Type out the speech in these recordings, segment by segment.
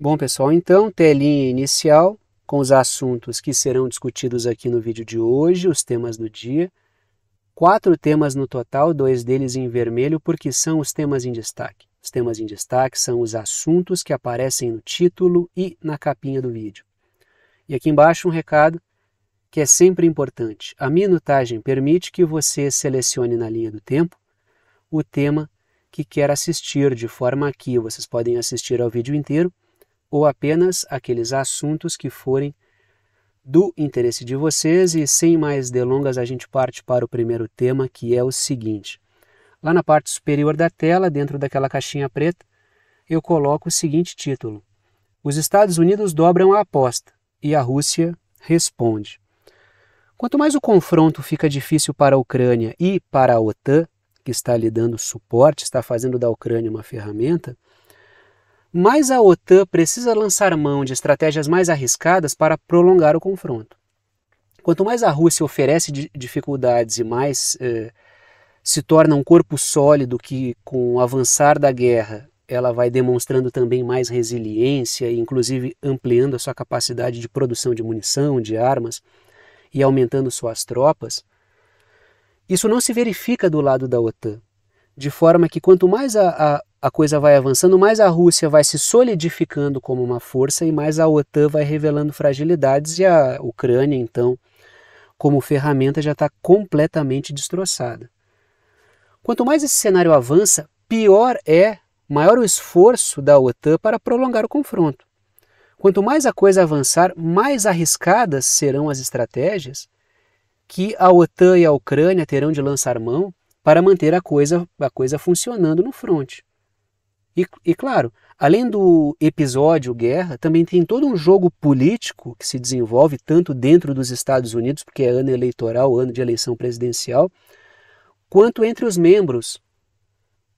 Bom, pessoal, então, telinha inicial com os assuntos que serão discutidos aqui no vídeo de hoje, os temas do dia. Quatro temas no total, dois deles em vermelho, porque são os temas em destaque. Os temas em destaque são os assuntos que aparecem no título e na capinha do vídeo. E aqui embaixo um recado que é sempre importante. A minutagem permite que você selecione na linha do tempo o tema que quer assistir, de forma que vocês podem assistir ao vídeo inteiro ou apenas aqueles assuntos que forem do interesse de vocês. E sem mais delongas, a gente parte para o primeiro tema, que é o seguinte. Lá na parte superior da tela, dentro daquela caixinha preta, eu coloco o seguinte título: Os Estados Unidos dobram a aposta e a Rússia responde. Quanto mais o confronto fica difícil para a Ucrânia e para a OTAN, que está lhe dando suporte, está fazendo da Ucrânia uma ferramenta, mais a OTAN precisa lançar mão de estratégias mais arriscadas para prolongar o confronto. Quanto mais a Rússia oferece dificuldades e mais eh, se torna um corpo sólido que, com o avançar da guerra, ela vai demonstrando também mais resiliência, inclusive ampliando a sua capacidade de produção de munição, de armas e aumentando suas tropas, isso não se verifica do lado da OTAN. De forma que quanto mais a, a, a coisa vai avançando, mais a Rússia vai se solidificando como uma força e mais a OTAN vai revelando fragilidades e a Ucrânia, então, como ferramenta, já está completamente destroçada. Quanto mais esse cenário avança, pior é, maior o esforço da OTAN para prolongar o confronto. Quanto mais a coisa avançar, mais arriscadas serão as estratégias que a OTAN e a Ucrânia terão de lançar mão para manter a coisa, a coisa funcionando no fronte. E, e, claro, além do episódio guerra, também tem todo um jogo político que se desenvolve tanto dentro dos Estados Unidos, porque é ano eleitoral, ano de eleição presidencial, quanto entre os membros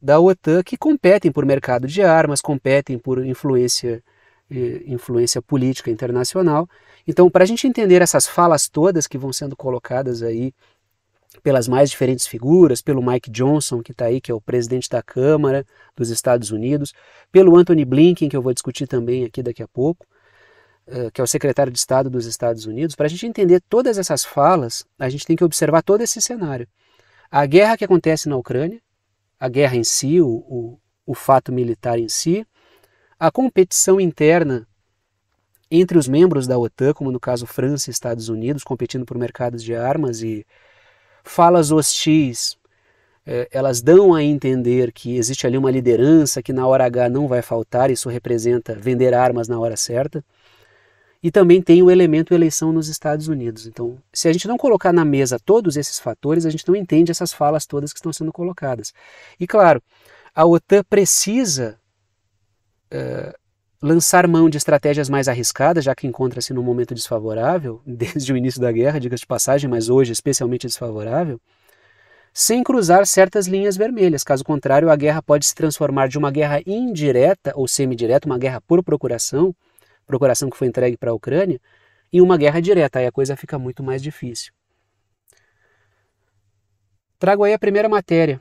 da OTAN que competem por mercado de armas, competem por influência, eh, influência política internacional. Então, para a gente entender essas falas todas que vão sendo colocadas aí pelas mais diferentes figuras, pelo Mike Johnson, que está aí, que é o presidente da Câmara dos Estados Unidos, pelo Anthony Blinken, que eu vou discutir também aqui daqui a pouco, uh, que é o secretário de Estado dos Estados Unidos. Para a gente entender todas essas falas, a gente tem que observar todo esse cenário. A guerra que acontece na Ucrânia, a guerra em si, o, o, o fato militar em si, a competição interna entre os membros da OTAN, como no caso França e Estados Unidos, competindo por mercados de armas e falas hostis, é, elas dão a entender que existe ali uma liderança que na hora H não vai faltar, isso representa vender armas na hora certa. E também tem o elemento eleição nos Estados Unidos. Então, se a gente não colocar na mesa todos esses fatores, a gente não entende essas falas todas que estão sendo colocadas. E claro, a OTAN precisa uh, lançar mão de estratégias mais arriscadas, já que encontra-se num momento desfavorável, desde o início da guerra, diga-se de passagem, mas hoje especialmente desfavorável, sem cruzar certas linhas vermelhas. Caso contrário, a guerra pode se transformar de uma guerra indireta ou semidireta, uma guerra por procuração, procuração que foi entregue para a Ucrânia, em uma guerra direta. Aí a coisa fica muito mais difícil. Trago aí a primeira matéria.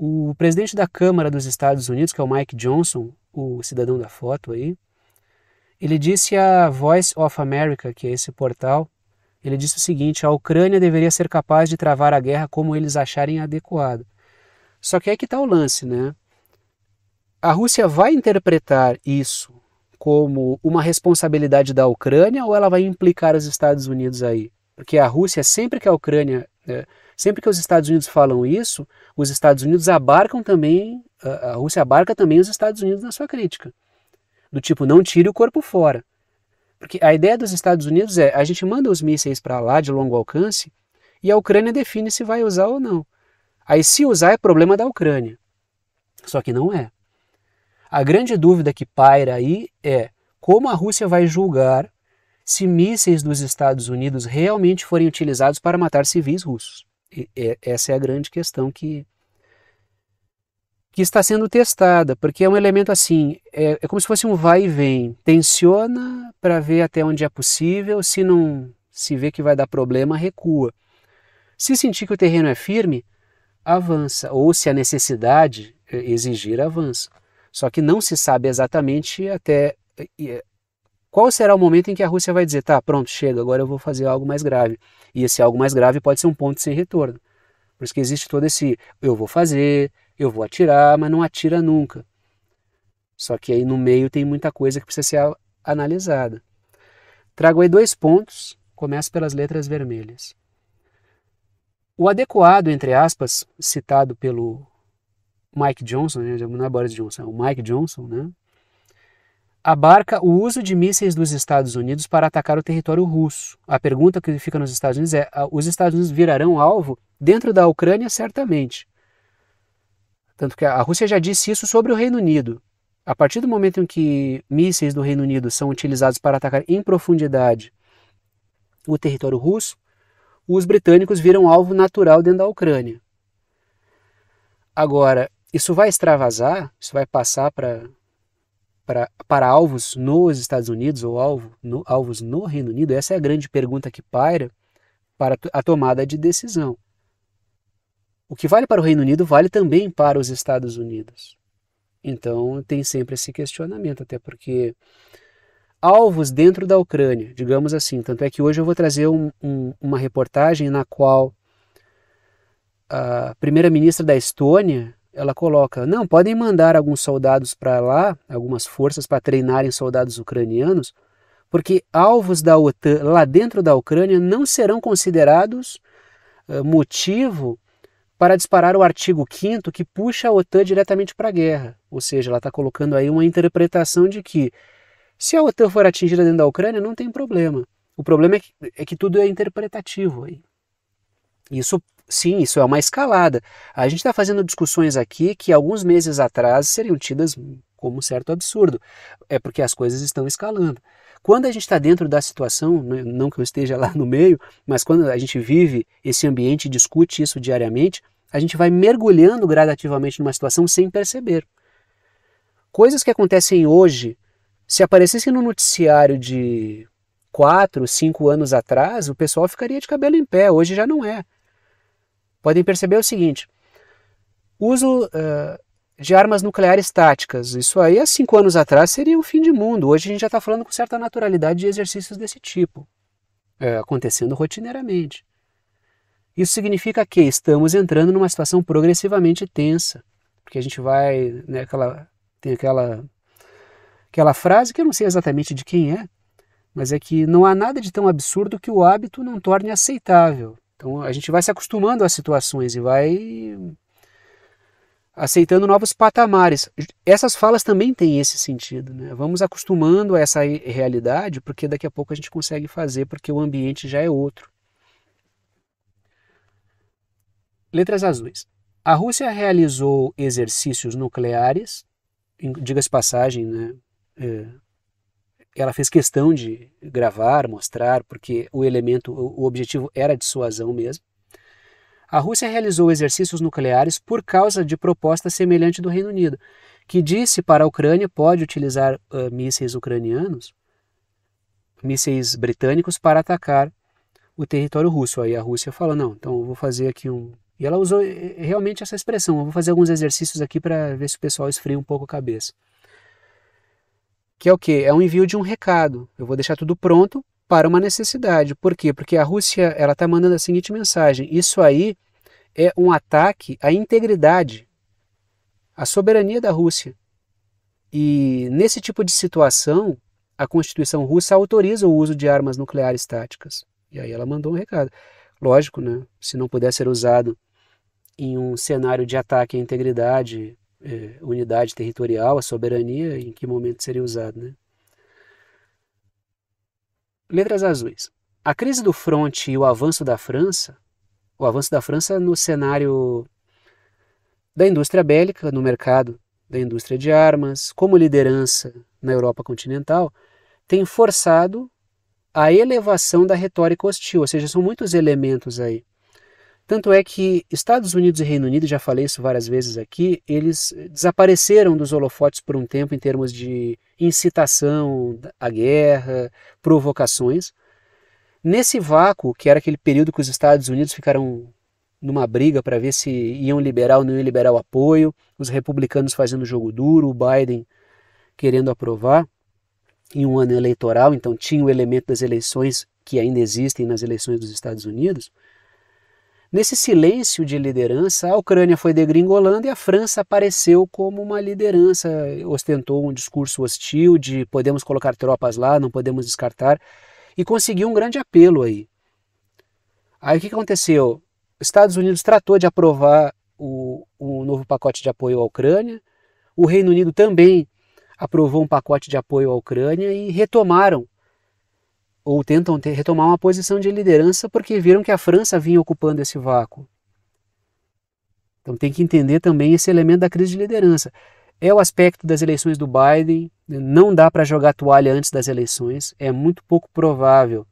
O presidente da Câmara dos Estados Unidos, que é o Mike Johnson, o cidadão da foto aí, ele disse a Voice of America, que é esse portal, ele disse o seguinte: a Ucrânia deveria ser capaz de travar a guerra como eles acharem adequado. Só que aí que está o lance, né? A Rússia vai interpretar isso como uma responsabilidade da Ucrânia ou ela vai implicar os Estados Unidos aí? Porque a Rússia, sempre que a Ucrânia, né, sempre que os Estados Unidos falam isso, os Estados Unidos abarcam também a Rússia abarca também os Estados Unidos na sua crítica. Do tipo, não tire o corpo fora. Porque a ideia dos Estados Unidos é, a gente manda os mísseis para lá de longo alcance e a Ucrânia define se vai usar ou não. Aí se usar é problema da Ucrânia. Só que não é. A grande dúvida que paira aí é como a Rússia vai julgar se mísseis dos Estados Unidos realmente forem utilizados para matar civis russos. Essa é a grande questão que, que está sendo testada, porque é um elemento assim, é, é como se fosse um vai e vem. Tensiona para ver até onde é possível, se não se vê que vai dar problema, recua. Se sentir que o terreno é firme, avança, ou se a necessidade é, exigir, avança. Só que não se sabe exatamente até qual será o momento em que a Rússia vai dizer, tá, pronto, chega, agora eu vou fazer algo mais grave? E esse algo mais grave pode ser um ponto sem retorno. Por isso que existe todo esse eu vou fazer, eu vou atirar, mas não atira nunca. Só que aí no meio tem muita coisa que precisa ser analisada. Trago aí dois pontos, começo pelas letras vermelhas. O adequado, entre aspas, citado pelo Mike Johnson, né, não é Boris Johnson, é o Mike Johnson, né, abarca o uso de mísseis dos Estados Unidos para atacar o território russo. A pergunta que fica nos Estados Unidos é: os Estados Unidos virarão alvo dentro da Ucrânia? Certamente. Tanto que a Rússia já disse isso sobre o Reino Unido. A partir do momento em que mísseis do Reino Unido são utilizados para atacar em profundidade o território russo, os britânicos viram alvo natural dentro da Ucrânia. Agora, isso vai extravasar? Isso vai passar para para, para alvos nos Estados Unidos ou alvo, no, alvos no Reino Unido? Essa é a grande pergunta que paira para a tomada de decisão. O que vale para o Reino Unido vale também para os Estados Unidos. Então tem sempre esse questionamento, até porque alvos dentro da Ucrânia, digamos assim. Tanto é que hoje eu vou trazer um, um, uma reportagem na qual a primeira-ministra da Estônia ela coloca: não, podem mandar alguns soldados para lá, algumas forças para treinarem soldados ucranianos, porque alvos da OTAN lá dentro da Ucrânia não serão considerados uh, motivo para disparar o artigo 5 que puxa a OTAN diretamente para a guerra. Ou seja, ela está colocando aí uma interpretação de que se a OTAN for atingida dentro da Ucrânia, não tem problema. O problema é que, é que tudo é interpretativo aí. Isso Sim, isso é uma escalada. A gente está fazendo discussões aqui que alguns meses atrás seriam tidas como certo absurdo. É porque as coisas estão escalando. Quando a gente está dentro da situação, não que eu esteja lá no meio, mas quando a gente vive esse ambiente e discute isso diariamente, a gente vai mergulhando gradativamente numa situação sem perceber. Coisas que acontecem hoje, se aparecessem no noticiário de quatro, cinco anos atrás, o pessoal ficaria de cabelo em pé. Hoje já não é podem perceber o seguinte: uso uh, de armas nucleares táticas. Isso aí há cinco anos atrás seria o fim de mundo. Hoje a gente já está falando com certa naturalidade de exercícios desse tipo, é, acontecendo rotineiramente. Isso significa que estamos entrando numa situação progressivamente tensa, porque a gente vai, né, aquela, tem aquela, aquela frase que eu não sei exatamente de quem é, mas é que não há nada de tão absurdo que o hábito não torne aceitável. Então a gente vai se acostumando às situações e vai aceitando novos patamares. Essas falas também têm esse sentido. Né? Vamos acostumando a essa realidade, porque daqui a pouco a gente consegue fazer, porque o ambiente já é outro. Letras azuis. A Rússia realizou exercícios nucleares, diga-se passagem, né? É, ela fez questão de gravar, mostrar, porque o elemento, o objetivo era dissuasão mesmo. A Rússia realizou exercícios nucleares por causa de proposta semelhante do Reino Unido, que disse para a Ucrânia pode utilizar uh, mísseis ucranianos, mísseis britânicos para atacar o território russo. Aí a Rússia falou: não, então eu vou fazer aqui um. E ela usou eh, realmente essa expressão: eu vou fazer alguns exercícios aqui para ver se o pessoal esfria um pouco a cabeça que é o que? É um envio de um recado. Eu vou deixar tudo pronto para uma necessidade. Por quê? Porque a Rússia ela está mandando a seguinte mensagem: isso aí é um ataque à integridade, à soberania da Rússia. E nesse tipo de situação, a Constituição russa autoriza o uso de armas nucleares táticas. E aí ela mandou um recado. Lógico, né? Se não puder ser usado em um cenário de ataque à integridade é, unidade territorial, a soberania, em que momento seria usado. Né? Letras azuis. A crise do fronte e o avanço da França, o avanço da França no cenário da indústria bélica, no mercado da indústria de armas, como liderança na Europa continental, tem forçado a elevação da retórica hostil, ou seja, são muitos elementos aí tanto é que Estados Unidos e Reino Unido, já falei isso várias vezes aqui, eles desapareceram dos holofotes por um tempo em termos de incitação à guerra, provocações. Nesse vácuo, que era aquele período que os Estados Unidos ficaram numa briga para ver se iam liberar ou não iam liberar o apoio, os republicanos fazendo jogo duro, o Biden querendo aprovar. em um ano eleitoral, então tinha o elemento das eleições que ainda existem nas eleições dos Estados Unidos. Nesse silêncio de liderança, a Ucrânia foi degringolando e a França apareceu como uma liderança, ostentou um discurso hostil de podemos colocar tropas lá, não podemos descartar, e conseguiu um grande apelo aí. Aí o que aconteceu? Os Estados Unidos tratou de aprovar o, o novo pacote de apoio à Ucrânia, o Reino Unido também aprovou um pacote de apoio à Ucrânia e retomaram ou tentam ter, retomar uma posição de liderança porque viram que a França vinha ocupando esse vácuo. Então tem que entender também esse elemento da crise de liderança. É o aspecto das eleições do Biden, não dá para jogar toalha antes das eleições, é muito pouco provável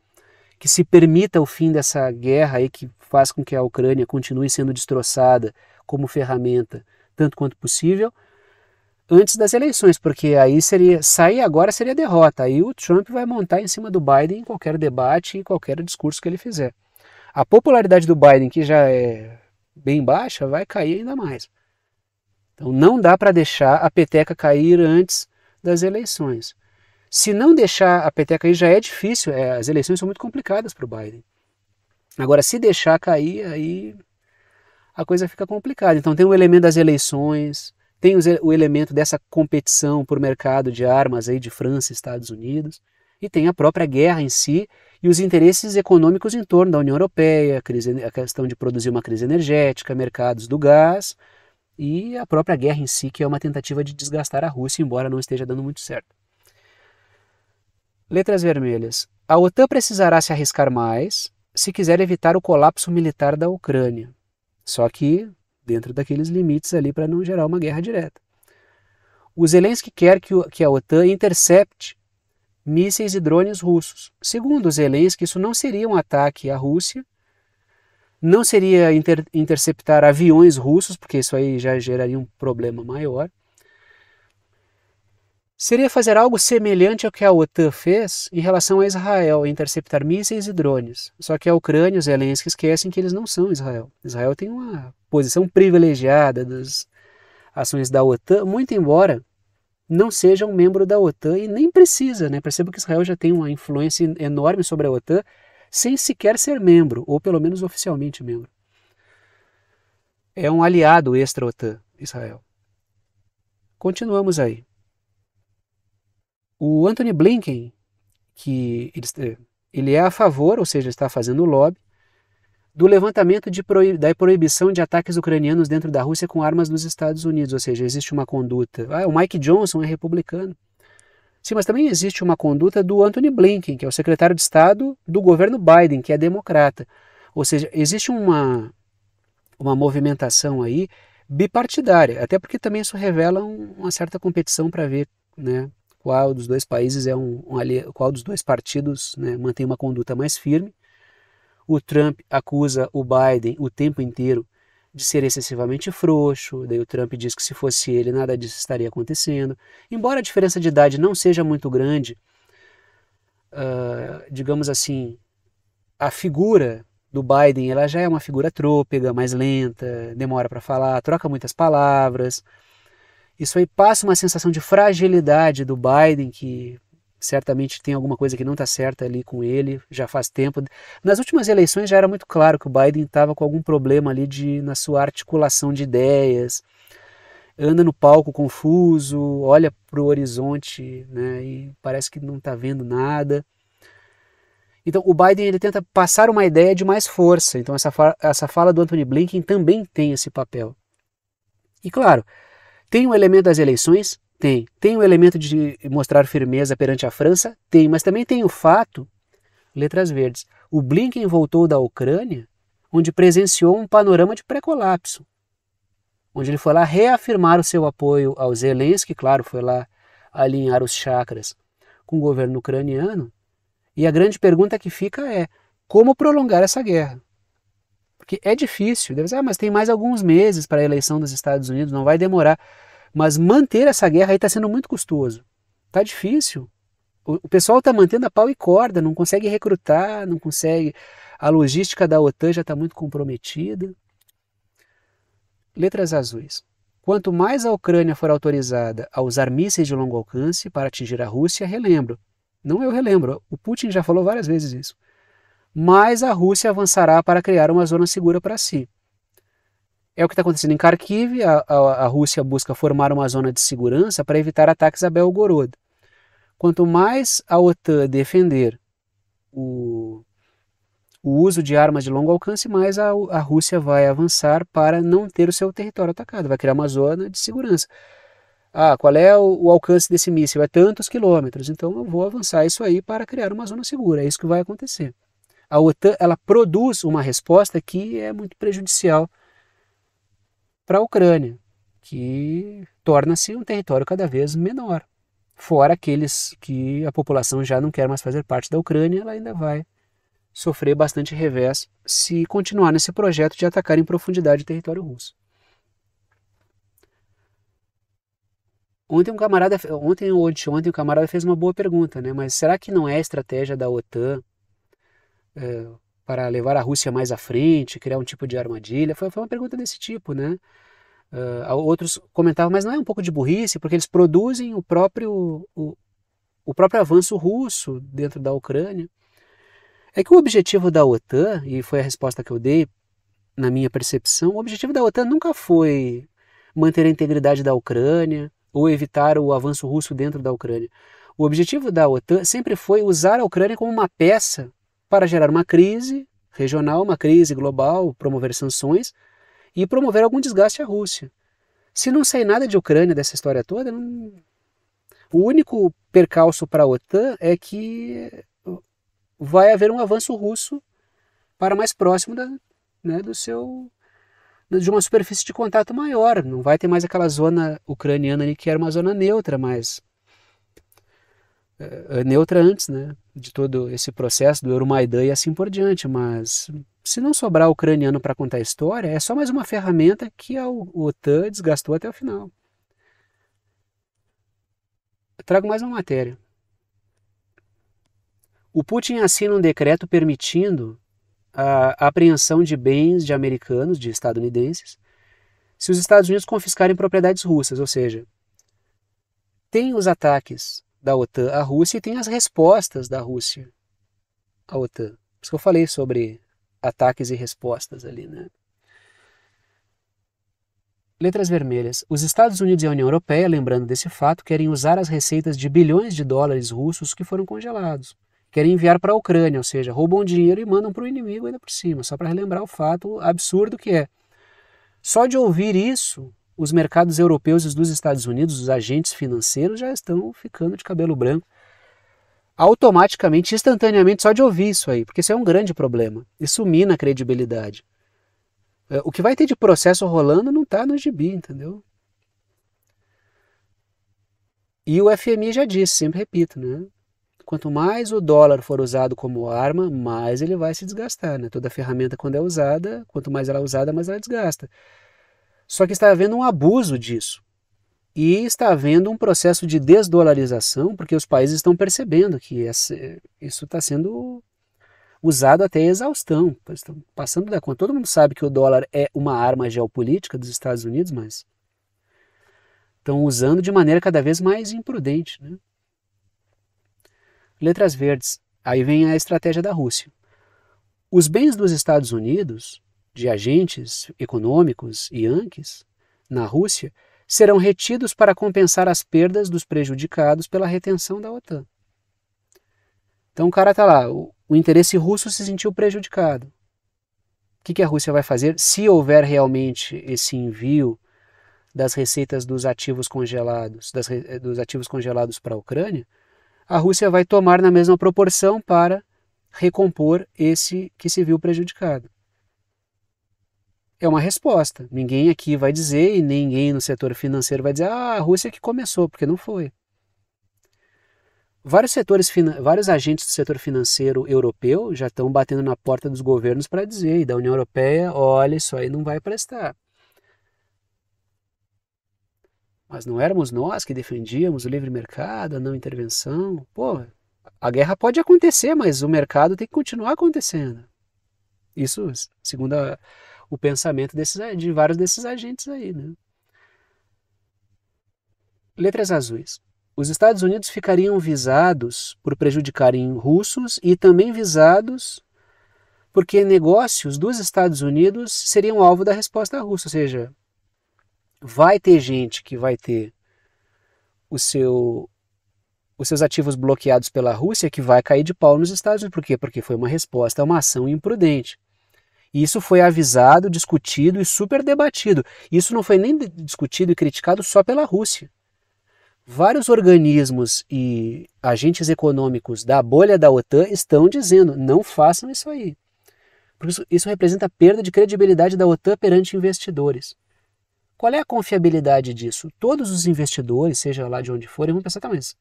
que se permita o fim dessa guerra aí que faz com que a Ucrânia continue sendo destroçada como ferramenta, tanto quanto possível, antes das eleições, porque aí seria sair agora seria derrota. Aí o Trump vai montar em cima do Biden em qualquer debate e qualquer discurso que ele fizer. A popularidade do Biden, que já é bem baixa, vai cair ainda mais. Então não dá para deixar a peteca cair antes das eleições. Se não deixar a peteca cair já é difícil, é, as eleições são muito complicadas para o Biden. Agora, se deixar cair, aí a coisa fica complicada. Então tem o elemento das eleições, tem o elemento dessa competição por mercado de armas aí de França e Estados Unidos, e tem a própria guerra em si e os interesses econômicos em torno da União Europeia, a, crise, a questão de produzir uma crise energética, mercados do gás e a própria guerra em si, que é uma tentativa de desgastar a Rússia, embora não esteja dando muito certo. Letras vermelhas. A OTAN precisará se arriscar mais se quiser evitar o colapso militar da Ucrânia. Só que dentro daqueles limites ali para não gerar uma guerra direta. O Zelensky quer que, que a OTAN intercepte mísseis e drones russos. Segundo Zelensky, isso não seria um ataque à Rússia, não seria inter, interceptar aviões russos, porque isso aí já geraria um problema maior seria fazer algo semelhante ao que a OTAN fez em relação a Israel, interceptar mísseis e drones. Só que a Ucrânia e os Zelensky esquecem que eles não são Israel. Israel tem uma posição privilegiada das ações da OTAN, muito embora não seja um membro da OTAN e nem precisa, né? Perceba que Israel já tem uma influência enorme sobre a OTAN sem sequer ser membro, ou pelo menos oficialmente membro. É um aliado extra-OTAN, Israel. Continuamos aí. O Anthony Blinken, que ele, ele é a favor, ou seja, está fazendo lobby, do levantamento proib da proibição de ataques ucranianos dentro da Rússia com armas dos Estados Unidos, ou seja, existe uma conduta. Ah, o Mike Johnson é republicano. Sim, mas também existe uma conduta do Anthony Blinken, que é o secretário de Estado do governo Biden, que é democrata. Ou seja, existe uma, uma movimentação aí bipartidária, até porque também isso revela um, uma certa competição para ver né, qual dos dois países é um, um qual dos dois partidos né, mantém uma conduta mais firme. O Trump acusa o Biden o tempo inteiro de ser excessivamente frouxo, daí o Trump diz que se fosse ele nada disso estaria acontecendo. Embora a diferença de idade não seja muito grande, uh, digamos assim, a figura do Biden ela já é uma figura trôpega, mais lenta, demora para falar, troca muitas palavras. Isso aí passa uma sensação de fragilidade do Biden, que certamente tem alguma coisa que não está certa ali com ele, já faz tempo. Nas últimas eleições já era muito claro que o Biden estava com algum problema ali de, na sua articulação de ideias, anda no palco confuso, olha para o horizonte né, e parece que não está vendo nada. Então o Biden ele tenta passar uma ideia de mais força. Então essa, essa fala do Anthony Blinken também tem esse papel. E claro, tem o elemento das eleições? Tem. Tem o elemento de mostrar firmeza perante a França? Tem. Mas também tem o fato, letras verdes, o Blinken voltou da Ucrânia, onde presenciou um panorama de pré-colapso, onde ele foi lá reafirmar o seu apoio ao Zelensky, claro, foi lá alinhar os chakras com o governo ucraniano. E a grande pergunta que fica é: como prolongar essa guerra? Porque é difícil. Deve dizer, ah, mas tem mais alguns meses para a eleição dos Estados Unidos, não vai demorar. Mas manter essa guerra aí está sendo muito custoso. Está difícil. O, o pessoal está mantendo a pau e corda, não consegue recrutar, não consegue. A logística da OTAN já está muito comprometida. Letras azuis. Quanto mais a Ucrânia for autorizada a usar mísseis de longo alcance para atingir a Rússia, relembro, não eu relembro, o Putin já falou várias vezes isso, mais a Rússia avançará para criar uma zona segura para si. É o que está acontecendo em Kharkiv, a, a, a, Rússia busca formar uma zona de segurança para evitar ataques a Belgorod. Quanto mais a OTAN defender o, o uso de armas de longo alcance, mais a, a Rússia vai avançar para não ter o seu território atacado, vai criar uma zona de segurança. Ah, qual é o, o alcance desse míssil? É tantos quilômetros, então eu vou avançar isso aí para criar uma zona segura, é isso que vai acontecer. A OTAN ela produz uma resposta que é muito prejudicial para a Ucrânia, que torna-se um território cada vez menor. Fora aqueles que a população já não quer mais fazer parte da Ucrânia, ela ainda vai sofrer bastante revés se continuar nesse projeto de atacar em profundidade o território russo. Ontem um camarada, ontem ou ontem um camarada fez uma boa pergunta, né? Mas será que não é estratégia da OTAN é, para levar a Rússia mais à frente, criar um tipo de armadilha? Foi, foi uma pergunta desse tipo, né? Uh, outros comentavam, mas não é um pouco de burrice, porque eles produzem o próprio, o, o próprio avanço russo dentro da Ucrânia. É que o objetivo da OTAN, e foi a resposta que eu dei na minha percepção, o objetivo da OTAN nunca foi manter a integridade da Ucrânia ou evitar o avanço russo dentro da Ucrânia. O objetivo da OTAN sempre foi usar a Ucrânia como uma peça para gerar uma crise regional, uma crise global, promover sanções e promover algum desgaste à Rússia. Se não sair nada de Ucrânia dessa história toda, não... o único percalço para a OTAN é que vai haver um avanço russo para mais próximo da, né, do seu de uma superfície de contato maior. Não vai ter mais aquela zona ucraniana ali que era uma zona neutra, mas neutra antes, né, de todo esse processo do Euromaidan e assim por diante. Mas se não sobrar ucraniano para contar a história, é só mais uma ferramenta que a OTAN desgastou até o final. Eu trago mais uma matéria. O Putin assina um decreto permitindo a apreensão de bens de americanos, de estadunidenses, se os Estados Unidos confiscarem propriedades russas, ou seja, tem os ataques da OTAN à Rússia e tem as respostas da Rússia à OTAN. Por isso que eu falei sobre ataques e respostas ali, né? Letras vermelhas. Os Estados Unidos e a União Europeia, lembrando desse fato, querem usar as receitas de bilhões de dólares russos que foram congelados querem enviar para a Ucrânia, ou seja, roubam dinheiro e mandam para o inimigo ainda por cima, só para relembrar o fato absurdo que é. Só de ouvir isso, os mercados europeus e dos Estados Unidos, os agentes financeiros já estão ficando de cabelo branco. Automaticamente, instantaneamente, só de ouvir isso aí, porque isso é um grande problema. Isso mina a credibilidade. É, o que vai ter de processo rolando não está no gibi, entendeu? E o FMI já disse, sempre repito, né? Quanto mais o dólar for usado como arma, mais ele vai se desgastar. Né? Toda ferramenta, quando é usada, quanto mais ela é usada, mais ela desgasta. Só que está havendo um abuso disso. E está havendo um processo de desdolarização, porque os países estão percebendo que isso está sendo usado até exaustão. Estão passando da conta. Todo mundo sabe que o dólar é uma arma geopolítica dos Estados Unidos, mas estão usando de maneira cada vez mais imprudente. Né? Letras verdes. Aí vem a estratégia da Rússia. Os bens dos Estados Unidos, de agentes econômicos e Yankees, na Rússia, serão retidos para compensar as perdas dos prejudicados pela retenção da OTAN. Então o cara está lá, o, o, interesse russo se sentiu prejudicado. O que, que a Rússia vai fazer se houver realmente esse envio das receitas dos ativos congelados, das, dos ativos congelados para a Ucrânia? a Rússia vai tomar na mesma proporção para recompor esse que se viu prejudicado. É uma resposta. Ninguém aqui vai dizer e ninguém no setor financeiro vai dizer ah, a Rússia que começou, porque não foi. Vários setores, vários agentes do setor financeiro europeu já estão batendo na porta dos governos para dizer, e da União Europeia, olha, isso aí não vai prestar. Mas não éramos nós que defendíamos o livre mercado, a não intervenção. Pô, a guerra pode acontecer, mas o mercado tem que continuar acontecendo. Isso segundo a, o pensamento desses, de vários desses agentes aí, né? letras azuis. Os Estados Unidos ficariam visados por prejudicarem russos e também visados porque negócios dos Estados Unidos seriam alvo da resposta russa, ou seja, vai ter gente que vai ter o seu, os seus ativos bloqueados pela Rússia que vai cair de pau nos Estados Unidos. Por quê? Porque foi uma resposta a uma ação imprudente. E isso foi avisado, discutido e super debatido. Isso não foi nem discutido e criticado só pela Rússia. Vários organismos e agentes econômicos da bolha da OTAN estão dizendo: não façam isso aí. Porque isso, isso representa perda de credibilidade da OTAN perante investidores. Qual é a confiabilidade disso? Todos os investidores, seja lá de onde forem, vão pensar, tá, mas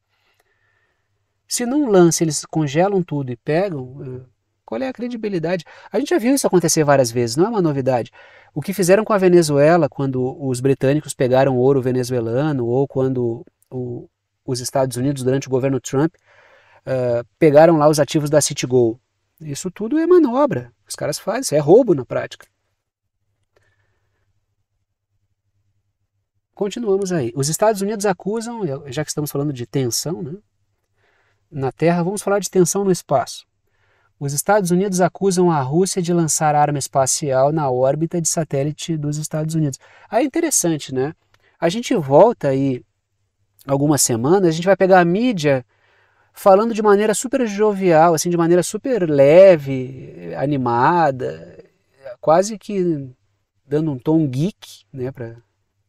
se num lance eles congelam tudo e pegam, eh, qual é a credibilidade? A gente já viu isso acontecer várias vezes, não é uma novidade. O que fizeram com a Venezuela quando os britânicos pegaram ouro venezuelano ou quando o, os Estados Unidos, durante o governo Trump, uh, pegaram lá os ativos da Citigold. Isso tudo é manobra. Os caras fazem, isso é roubo na prática. Continuamos aí. Os Estados Unidos acusam, já que estamos falando de tensão né, na Terra, vamos falar de tensão no espaço. Os Estados Unidos acusam a Rússia de lançar arma espacial na órbita de satélite dos Estados Unidos. Aí é interessante, né? A gente volta aí algumas semanas, a gente vai pegar a mídia falando de maneira super jovial, assim, de maneira super leve, animada, quase que dando um tom geek, né, para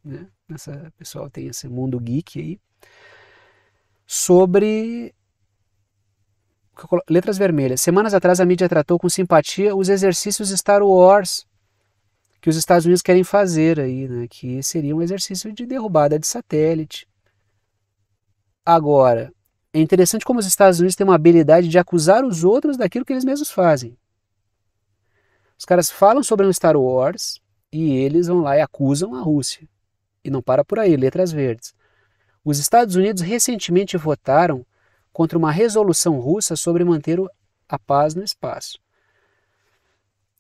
né, essa pessoal tem esse mundo geek aí, sobre letras vermelhas. Semanas atrás a mídia tratou com simpatia os exercícios Star Wars que os Estados Unidos querem fazer aí, né, que seria um exercício de derrubada de satélite. Agora, é interessante como os Estados Unidos têm uma habilidade de acusar os outros daquilo que eles mesmos fazem. Os caras falam sobre um Star Wars e eles vão lá e acusam a Rússia. E não para por aí, letras verdes. Os Estados Unidos recentemente votaram contra uma resolução russa sobre manter a paz no espaço.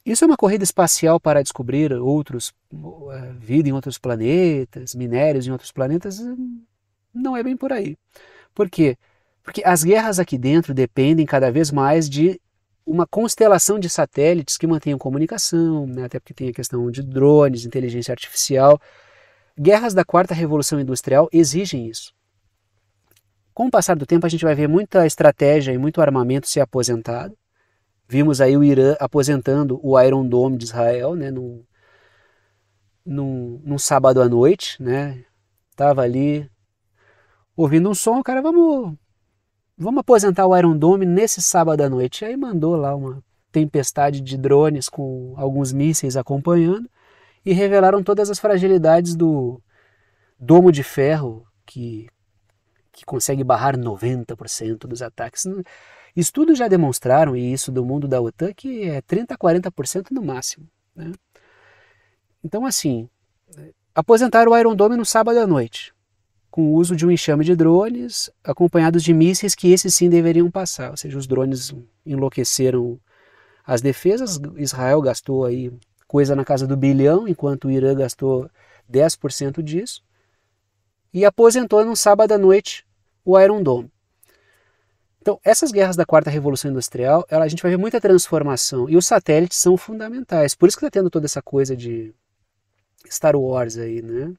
Isso é uma corrida espacial para descobrir outros uh, vida em outros planetas, minérios em outros planetas? Não é bem por aí. Por quê? Porque as guerras aqui dentro dependem cada vez mais de uma constelação de satélites que mantenham comunicação, né? até porque tem a questão de drones, inteligência artificial. Guerras da quarta revolução industrial exigem isso. Com o passar do tempo, a gente vai ver muita estratégia e muito armamento ser aposentado. Vimos aí o Irã aposentando o Iron Dome de Israel, né, num, num, num sábado à noite, né? Tava ali ouvindo um som, cara, vamos vamos aposentar o Iron Dome nesse sábado à noite. Aí mandou lá uma tempestade de drones com alguns mísseis acompanhando e revelaram todas as fragilidades do domo de ferro que, que consegue barrar 90% dos ataques. Estudos já demonstraram, e isso do mundo da OTAN, que é 30% a 40% no máximo. Né? Então, assim, aposentaram o Iron Dome no sábado à noite com o uso de um enxame de drones, acompanhados de mísseis que esses sim deveriam passar. Ou seja, os drones enlouqueceram as defesas. Israel gastou aí coisa na casa do bilhão, enquanto o Irã gastou 10% disso. E aposentou no sábado à noite o Iron Dome. Então, essas guerras da quarta revolução industrial, ela, a gente vai ver muita transformação. E os satélites são fundamentais. Por isso que está tendo toda essa coisa de Star Wars aí, né?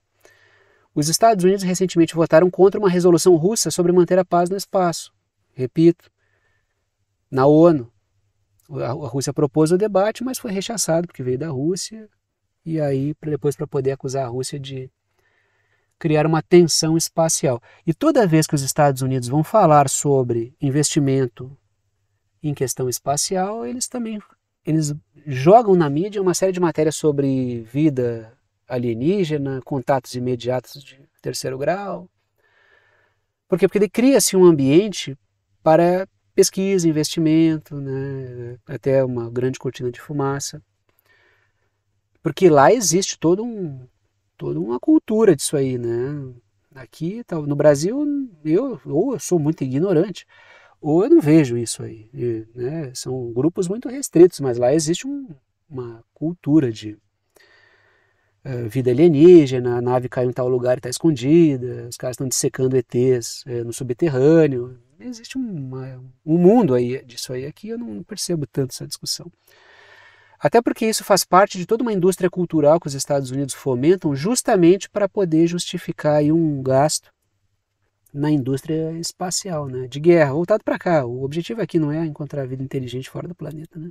Os Estados Unidos recentemente votaram contra uma resolução russa sobre manter a paz no espaço. Repito, na ONU. A Rússia propôs o debate, mas foi rechaçado porque veio da Rússia. E aí, depois, para poder acusar a Rússia de criar uma tensão espacial. E toda vez que os Estados Unidos vão falar sobre investimento em questão espacial, eles também eles jogam na mídia uma série de matérias sobre vida alienígena, contatos imediatos de terceiro grau. Por quê? Porque cria-se um ambiente para pesquisa, investimento, né? até uma grande cortina de fumaça. Porque lá existe todo um, toda uma cultura disso aí, né? Aqui, no Brasil, eu ou eu sou muito ignorante, ou eu não vejo isso aí. Né? São grupos muito restritos, mas lá existe um, uma cultura de uh, vida alienígena, a nave caiu em tal lugar e está escondida, os caras estão dissecando ETs uh, no subterrâneo. Existe uma, um mundo aí disso aí. Aqui eu não percebo tanto essa discussão. Até porque isso faz parte de toda uma indústria cultural que os Estados Unidos fomentam justamente para poder justificar um gasto na indústria espacial, né? de guerra, voltado para cá. O objetivo aqui não é encontrar vida inteligente fora do planeta. Né?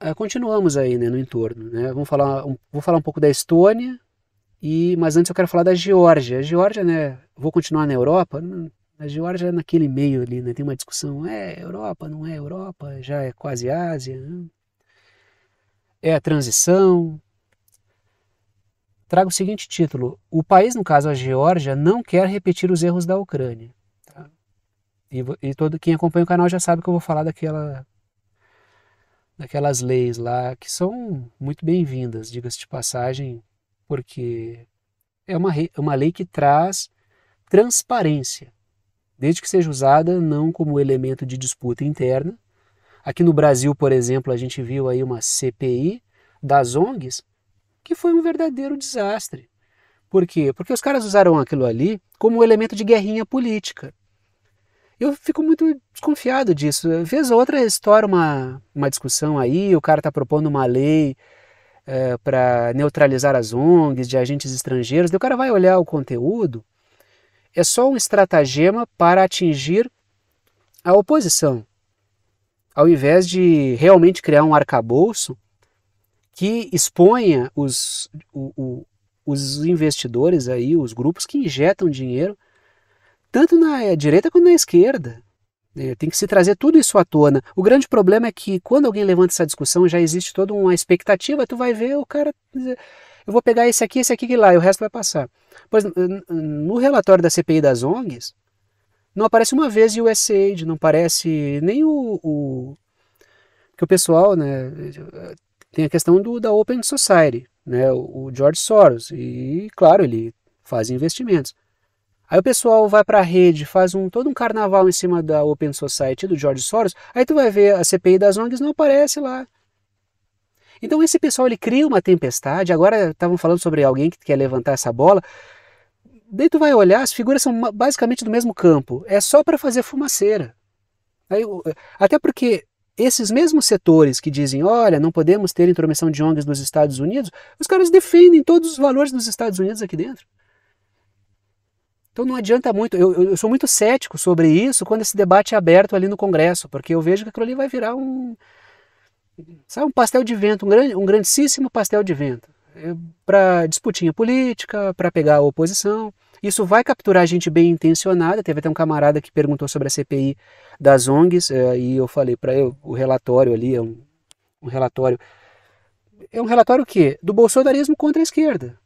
Ah, continuamos aí né, no entorno. Né? Vamos falar, um, vou falar um pouco da Estônia, e, mas antes eu quero falar da Geórgia. A Geórgia, né, vou continuar na Europa, a Geórgia é naquele meio ali, né? Tem uma discussão, é Europa, não é Europa, já é quase Ásia. Né? É a transição. Trago o seguinte título: O país, no caso a Geórgia, não quer repetir os erros da Ucrânia. Tá? E, e, todo quem acompanha o canal já sabe que eu vou falar daquela, daquelas leis lá que são muito bem-vindas, diga-se de passagem, porque é uma, uma lei que traz transparência desde que seja usada não como elemento de disputa interna. Aqui no Brasil, por exemplo, a gente viu aí uma CPI das ONGs que foi um verdadeiro desastre. Por quê? Porque os caras usaram aquilo ali como elemento de guerrinha política. Eu fico muito desconfiado disso. Vez ou outra estoura uma, uma discussão aí, o cara está propondo uma lei é, eh, para neutralizar as ONGs de agentes estrangeiros, daí o cara vai olhar o conteúdo é só um estratagema para atingir a oposição, ao invés de realmente criar um arcabouço que exponha os, o, o, os investidores aí, os grupos que injetam dinheiro, tanto na direita quanto na esquerda. É, tem que se trazer tudo isso à tona. O grande problema é que quando alguém levanta essa discussão, já existe toda uma expectativa, tu vai ver o cara eu vou pegar esse aqui, esse aqui e lá, e o resto vai passar. Pois no relatório da CPI das ONGs, não aparece uma vez o USAID, não aparece nem o, o que o pessoal, né, tem a questão do, da Open Society, né, o George Soros, e claro, ele faz investimentos. Aí o pessoal vai para a rede, faz um, todo um carnaval em cima da Open Society do George Soros, aí tu vai ver a CPI das ONGs, não aparece lá. Então esse pessoal ele cria uma tempestade. Agora estavam falando sobre alguém que quer levantar essa bola. Daí tu vai olhar, as figuras são basicamente do mesmo campo. É só para fazer fumaceira. Aí, até porque esses mesmos setores que dizem, olha, não podemos ter intromissão de ONGs nos Estados Unidos, os caras defendem todos os valores dos Estados Unidos aqui dentro. Então não adianta muito, eu, eu, sou muito cético sobre isso quando esse debate é aberto ali no Congresso, porque eu vejo que aquilo ali vai virar um, Sabe, um pastel de vento, um, grande, um grandíssimo pastel de vento. É, para disputinha política, para pegar a oposição. Isso vai capturar gente bem intencionada. Teve até um camarada que perguntou sobre a CPI das ONGs, é, e eu falei para ele, o relatório ali é um, um relatório. É um relatório o quê? Do bolsonarismo contra a esquerda.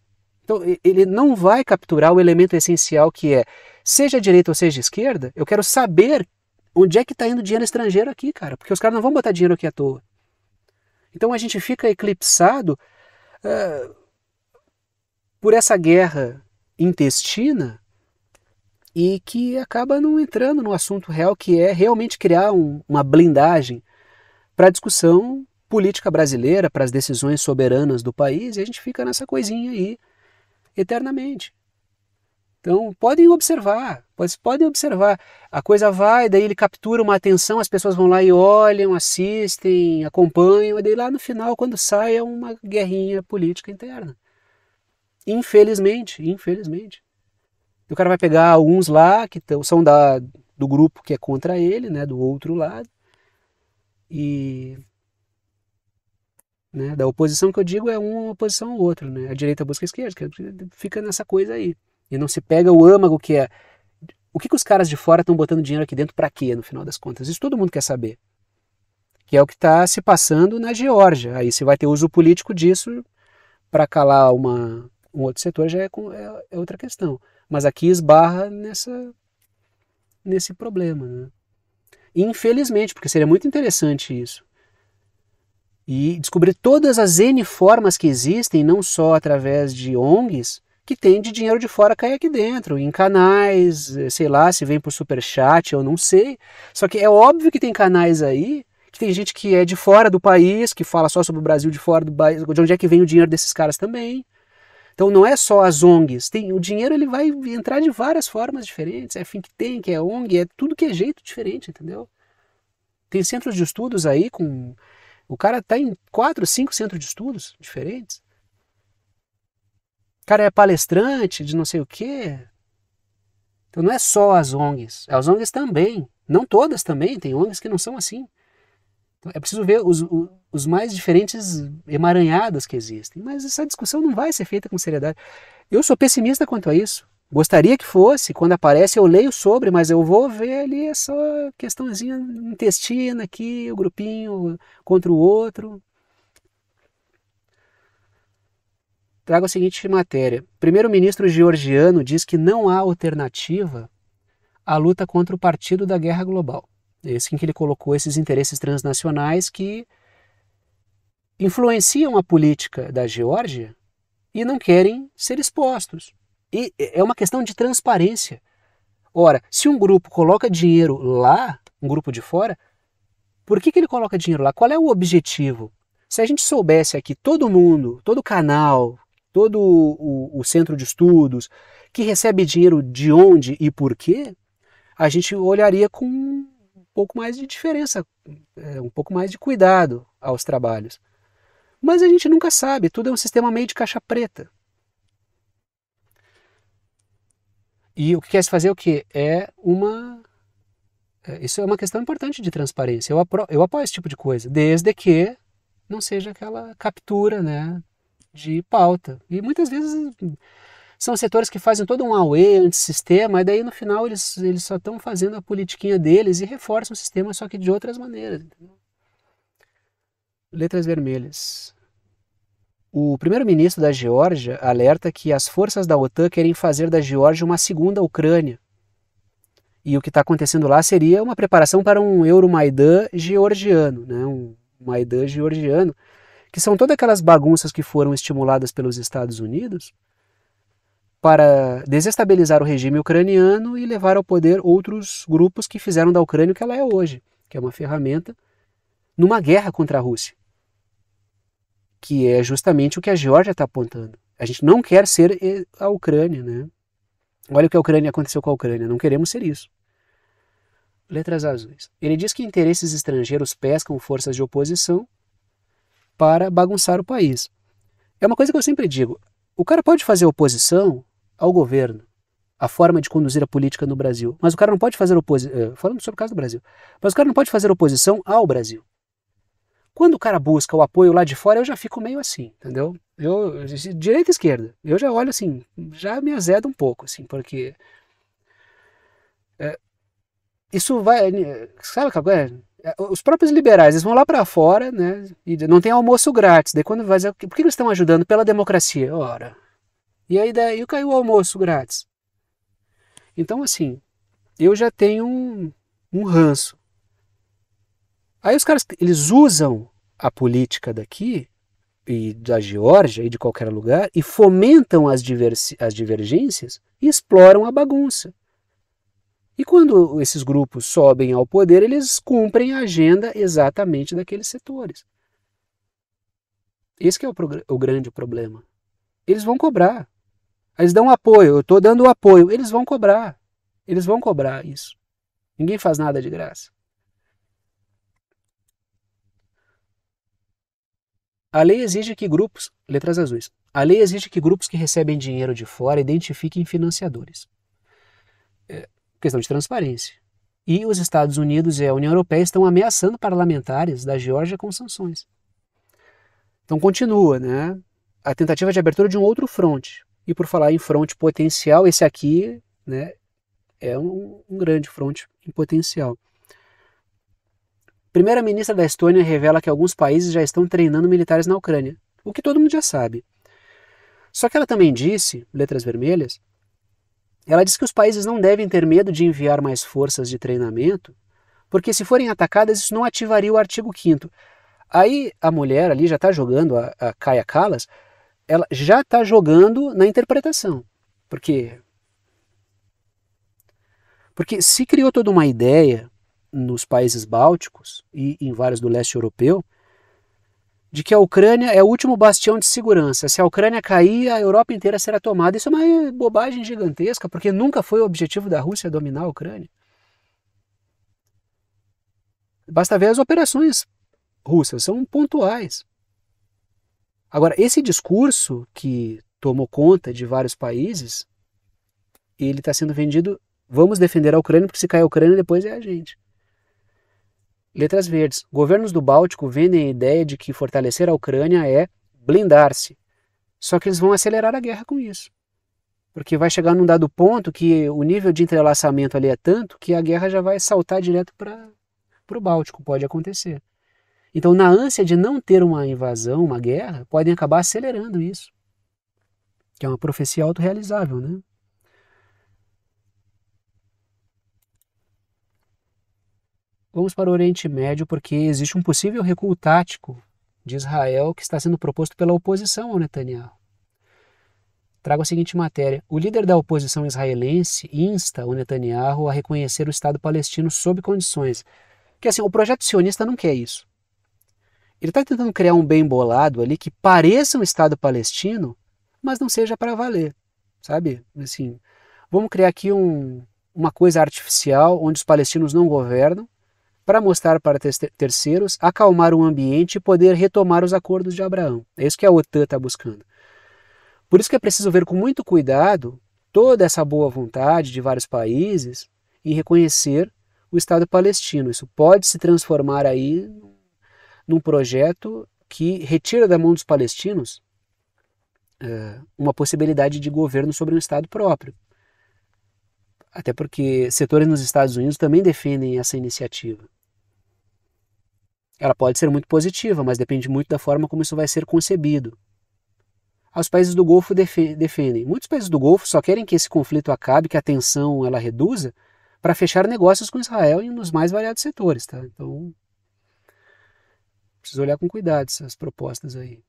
Então, ele não vai capturar o elemento essencial que é, seja direita ou seja esquerda, eu quero saber onde é que está indo dinheiro estrangeiro aqui, cara, porque os caras não vão botar dinheiro aqui à toa. Então a gente fica eclipsado uh, por essa guerra intestina e que acaba não entrando no assunto real, que é realmente criar um, uma blindagem para a discussão política brasileira, para as decisões soberanas do país, e a gente fica nessa coisinha aí eternamente. Então, podem observar, podem observar. A coisa vai, daí ele captura uma atenção, as pessoas vão lá e olham, assistem, acompanham, e daí lá no final, quando sai, é uma guerrinha política interna. Infelizmente, infelizmente. O cara vai pegar alguns lá que são da, do grupo que é contra ele, né, do outro lado, e né, da oposição que eu digo é uma oposição ao outro, né? A direita busca a esquerda, fica nessa coisa aí. E não se pega o âmago que é. O que, que os caras de fora estão botando dinheiro aqui dentro para quê, no final das contas? Isso todo mundo quer saber. Que é o que está se passando na Geórgia. Aí se vai ter uso político disso para calar uma, um outro setor já é, é, é, outra questão. Mas aqui esbarra nessa, nesse problema. Né? Infelizmente, porque seria muito interessante isso. E descobrir todas as N formas que existem, não só através de ONGs, que tem de dinheiro de fora cair aqui dentro, em canais, eh, sei lá, se vem por superchat, eu não sei. Só que é óbvio que tem canais aí que tem gente que é de fora do país, que fala só sobre o Brasil de fora do país, de onde é que vem o dinheiro desses caras também. Então não é só as ONGs, tem, o dinheiro ele vai entrar de várias formas diferentes, é think tank, é ONG, é tudo que é jeito diferente, entendeu? Tem centros de estudos aí com... O cara está em quatro, cinco centros de estudos diferentes. Cara é palestrante de não sei o quê. Então não é só as ONGs, as ONGs também. Não todas também, tem ONGs que não são assim. Então, é preciso ver os, os mais diferentes emaranhados que existem. Mas essa discussão não vai ser feita com seriedade. Eu sou pessimista quanto a isso. Gostaria que fosse, quando aparece eu leio sobre, mas eu vou ver ali é só questãozinha intestina aqui, o grupinho contra o outro. Trago a seguinte matéria. Primeiro-ministro georgiano diz que não há alternativa à luta contra o Partido da Guerra Global. É em que ele colocou esses interesses transnacionais que influenciam a política da Geórgia e não querem ser expostos. E é uma questão de transparência. Ora, se um grupo coloca dinheiro lá, um grupo de fora, por que, que ele coloca dinheiro lá? Qual é o objetivo? Se a gente soubesse aqui todo mundo, todo canal, todo o, o, centro de estudos, que recebe dinheiro de onde e por quê, a gente olharia com um pouco mais de diferença, é, um pouco mais de cuidado aos trabalhos. Mas a gente nunca sabe, tudo é um sistema meio de caixa preta. E o que quer se fazer é o quê? É uma. É, isso é uma questão importante de transparência. Eu, apro... eu apoio esse tipo de coisa, desde que não seja aquela captura né, de pauta. E muitas vezes são setores que fazem todo um AUE, antissistema, e daí no final eles, eles só estão fazendo a politiquinha deles e reforçam o sistema, só que de outras maneiras. Letras vermelhas. O primeiro-ministro da Geórgia alerta que as forças da OTAN querem fazer da Geórgia uma segunda Ucrânia. E o que está acontecendo lá seria uma preparação para um Euromaidan georgiano, né? um Maidan georgiano, que são todas aquelas bagunças que foram estimuladas pelos Estados Unidos para desestabilizar o regime ucraniano e levar ao poder outros grupos que fizeram da Ucrânia o que ela é hoje, que é uma ferramenta numa guerra contra a Rússia, que é justamente o que a Geórgia está apontando. A gente não quer ser a Ucrânia, né? Olha o que a Ucrânia aconteceu com a Ucrânia, não queremos ser isso. Letras azuis. Ele diz que interesses estrangeiros pescam forças de oposição para bagunçar o país. É uma coisa que eu sempre digo: o cara pode fazer oposição ao governo, à forma de conduzir a política no Brasil, mas o cara não pode fazer oposição. Eh, falando sobre o caso do Brasil, mas o cara não pode fazer oposição ao Brasil. Quando o cara busca o apoio lá de fora, eu já fico meio assim, entendeu? Eu, direita e esquerda, eu já olho assim, já me azeda um pouco, assim, porque. É, isso vai. Sabe aquela coisa? É, os próprios liberais, eles vão lá para fora, né? E não tem almoço grátis. Daí quando vai por que eles estão ajudando? Pela democracia. Ora. E aí daí caiu o almoço grátis. Então, assim, eu já tenho um, um ranço. Aí os caras, eles usam a política daqui, e da Geórgia, e de qualquer lugar, e fomentam as, as divergências e exploram a bagunça. E quando esses grupos sobem ao poder, eles cumprem a agenda exatamente daqueles setores. Esse é o, o grande problema. Eles vão cobrar. Eles dão apoio, eu estou dando apoio, eles vão cobrar. Eles vão cobrar isso. Ninguém faz nada de graça. A lei exige que grupos, letras azuis, a lei exige que grupos que recebem dinheiro de fora identifiquem financiadores. É, questão de transparência. E os Estados Unidos e a União Europeia estão ameaçando parlamentares da Geórgia com sanções. Então continua, né? A tentativa de abertura de um outro fronte. E por falar em fronte potencial, esse aqui, né, é um, um grande fronte em potencial. Primeira-ministra da Estônia revela que alguns países já estão treinando militares na Ucrânia, o que todo mundo já sabe. Só que ela também disse, letras vermelhas, ela diz que os países não devem ter medo de enviar mais forças de treinamento, porque se forem atacadas, isso não ativaria o artigo 5. Aí a mulher ali já está jogando, a, a Kaya Kalas, ela já está jogando na interpretação. Porque, porque se criou toda uma ideia nos países bálticos e em vários do leste europeu, de que a Ucrânia é o último bastião de segurança. Se a Ucrânia cair, a Europa inteira será tomada. Isso é uma bobagem gigantesca, porque nunca foi o objetivo da Rússia dominar a Ucrânia. Basta ver as operações russas, são pontuais. Agora, esse discurso que tomou conta de vários países, ele está sendo vendido, vamos defender a Ucrânia, porque se cair a Ucrânia, depois é a gente. Letras verdes. Governos do Báltico vendem a ideia de que fortalecer a Ucrânia é blindar-se. Só que eles vão acelerar a guerra com isso. Porque vai chegar num dado ponto que o nível de entrelaçamento ali é tanto que a guerra já vai saltar direto para o Báltico. Pode acontecer. Então, na ânsia de não ter uma invasão, uma guerra, podem acabar acelerando isso. Que é uma profecia autorrealizável, né? Vamos para o Oriente Médio porque existe um possível recuo tático de Israel que está sendo proposto pela oposição ao Netanyahu. Trago a seguinte matéria: o líder da oposição israelense insta o Netanyahu a reconhecer o Estado palestino sob condições. Que assim, o projeto sionista não quer isso. Ele está tentando criar um bem bolado ali que pareça um Estado palestino, mas não seja para valer, sabe? Assim, vamos criar aqui um, uma coisa artificial onde os palestinos não governam para mostrar para terceiros, acalmar o ambiente e poder retomar os acordos de Abraão. É isso que a OTAN está buscando. Por isso que é preciso ver com muito cuidado toda essa boa vontade de vários países em reconhecer o Estado palestino. Isso pode se transformar aí num projeto que retira da mão dos palestinos é, uma possibilidade de governo sobre um Estado próprio. Até porque setores nos Estados Unidos também defendem essa iniciativa. Ela pode ser muito positiva, mas depende muito da forma como isso vai ser concebido. Os países do Golfo defendem. Muitos países do Golfo só querem que esse conflito acabe, que a tensão ela reduza, para fechar negócios com Israel nos mais variados setores. Tá? Então, precisa olhar com cuidado essas propostas aí.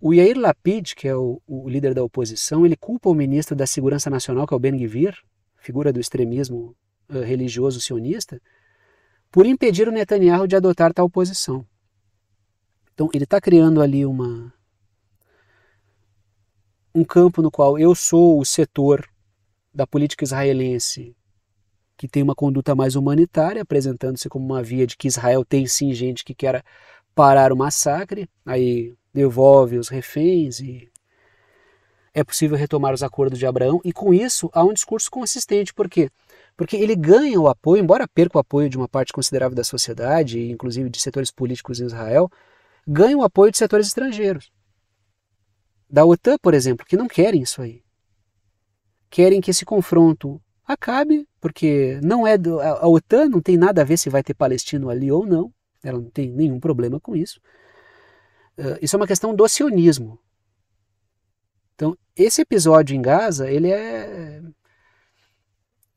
O Yair Lapid, que é o, o, líder da oposição, ele culpa o ministro da Segurança Nacional, que é o Ben Gvir, figura do extremismo religioso sionista, por impedir o Netanyahu de adotar tal posição. Então ele está criando ali uma um campo no qual eu sou o setor da política israelense que tem uma conduta mais humanitária, apresentando-se como uma via de que Israel tem sim gente que quer parar o massacre, aí devolve os reféns e é possível retomar os acordos de Abraão, e com isso há um discurso consistente, por quê? Porque ele ganha o apoio, embora perca o apoio de uma parte considerável da sociedade, inclusive de setores políticos em Israel, ganha o apoio de setores estrangeiros. Da OTAN, por exemplo, que não querem isso aí. Querem que esse confronto acabe, porque não é do, a, OTAN não tem nada a ver se vai ter palestino ali ou não, ela não tem nenhum problema com isso. Uh, isso é uma questão do sionismo. Então, esse episódio em Gaza, ele é,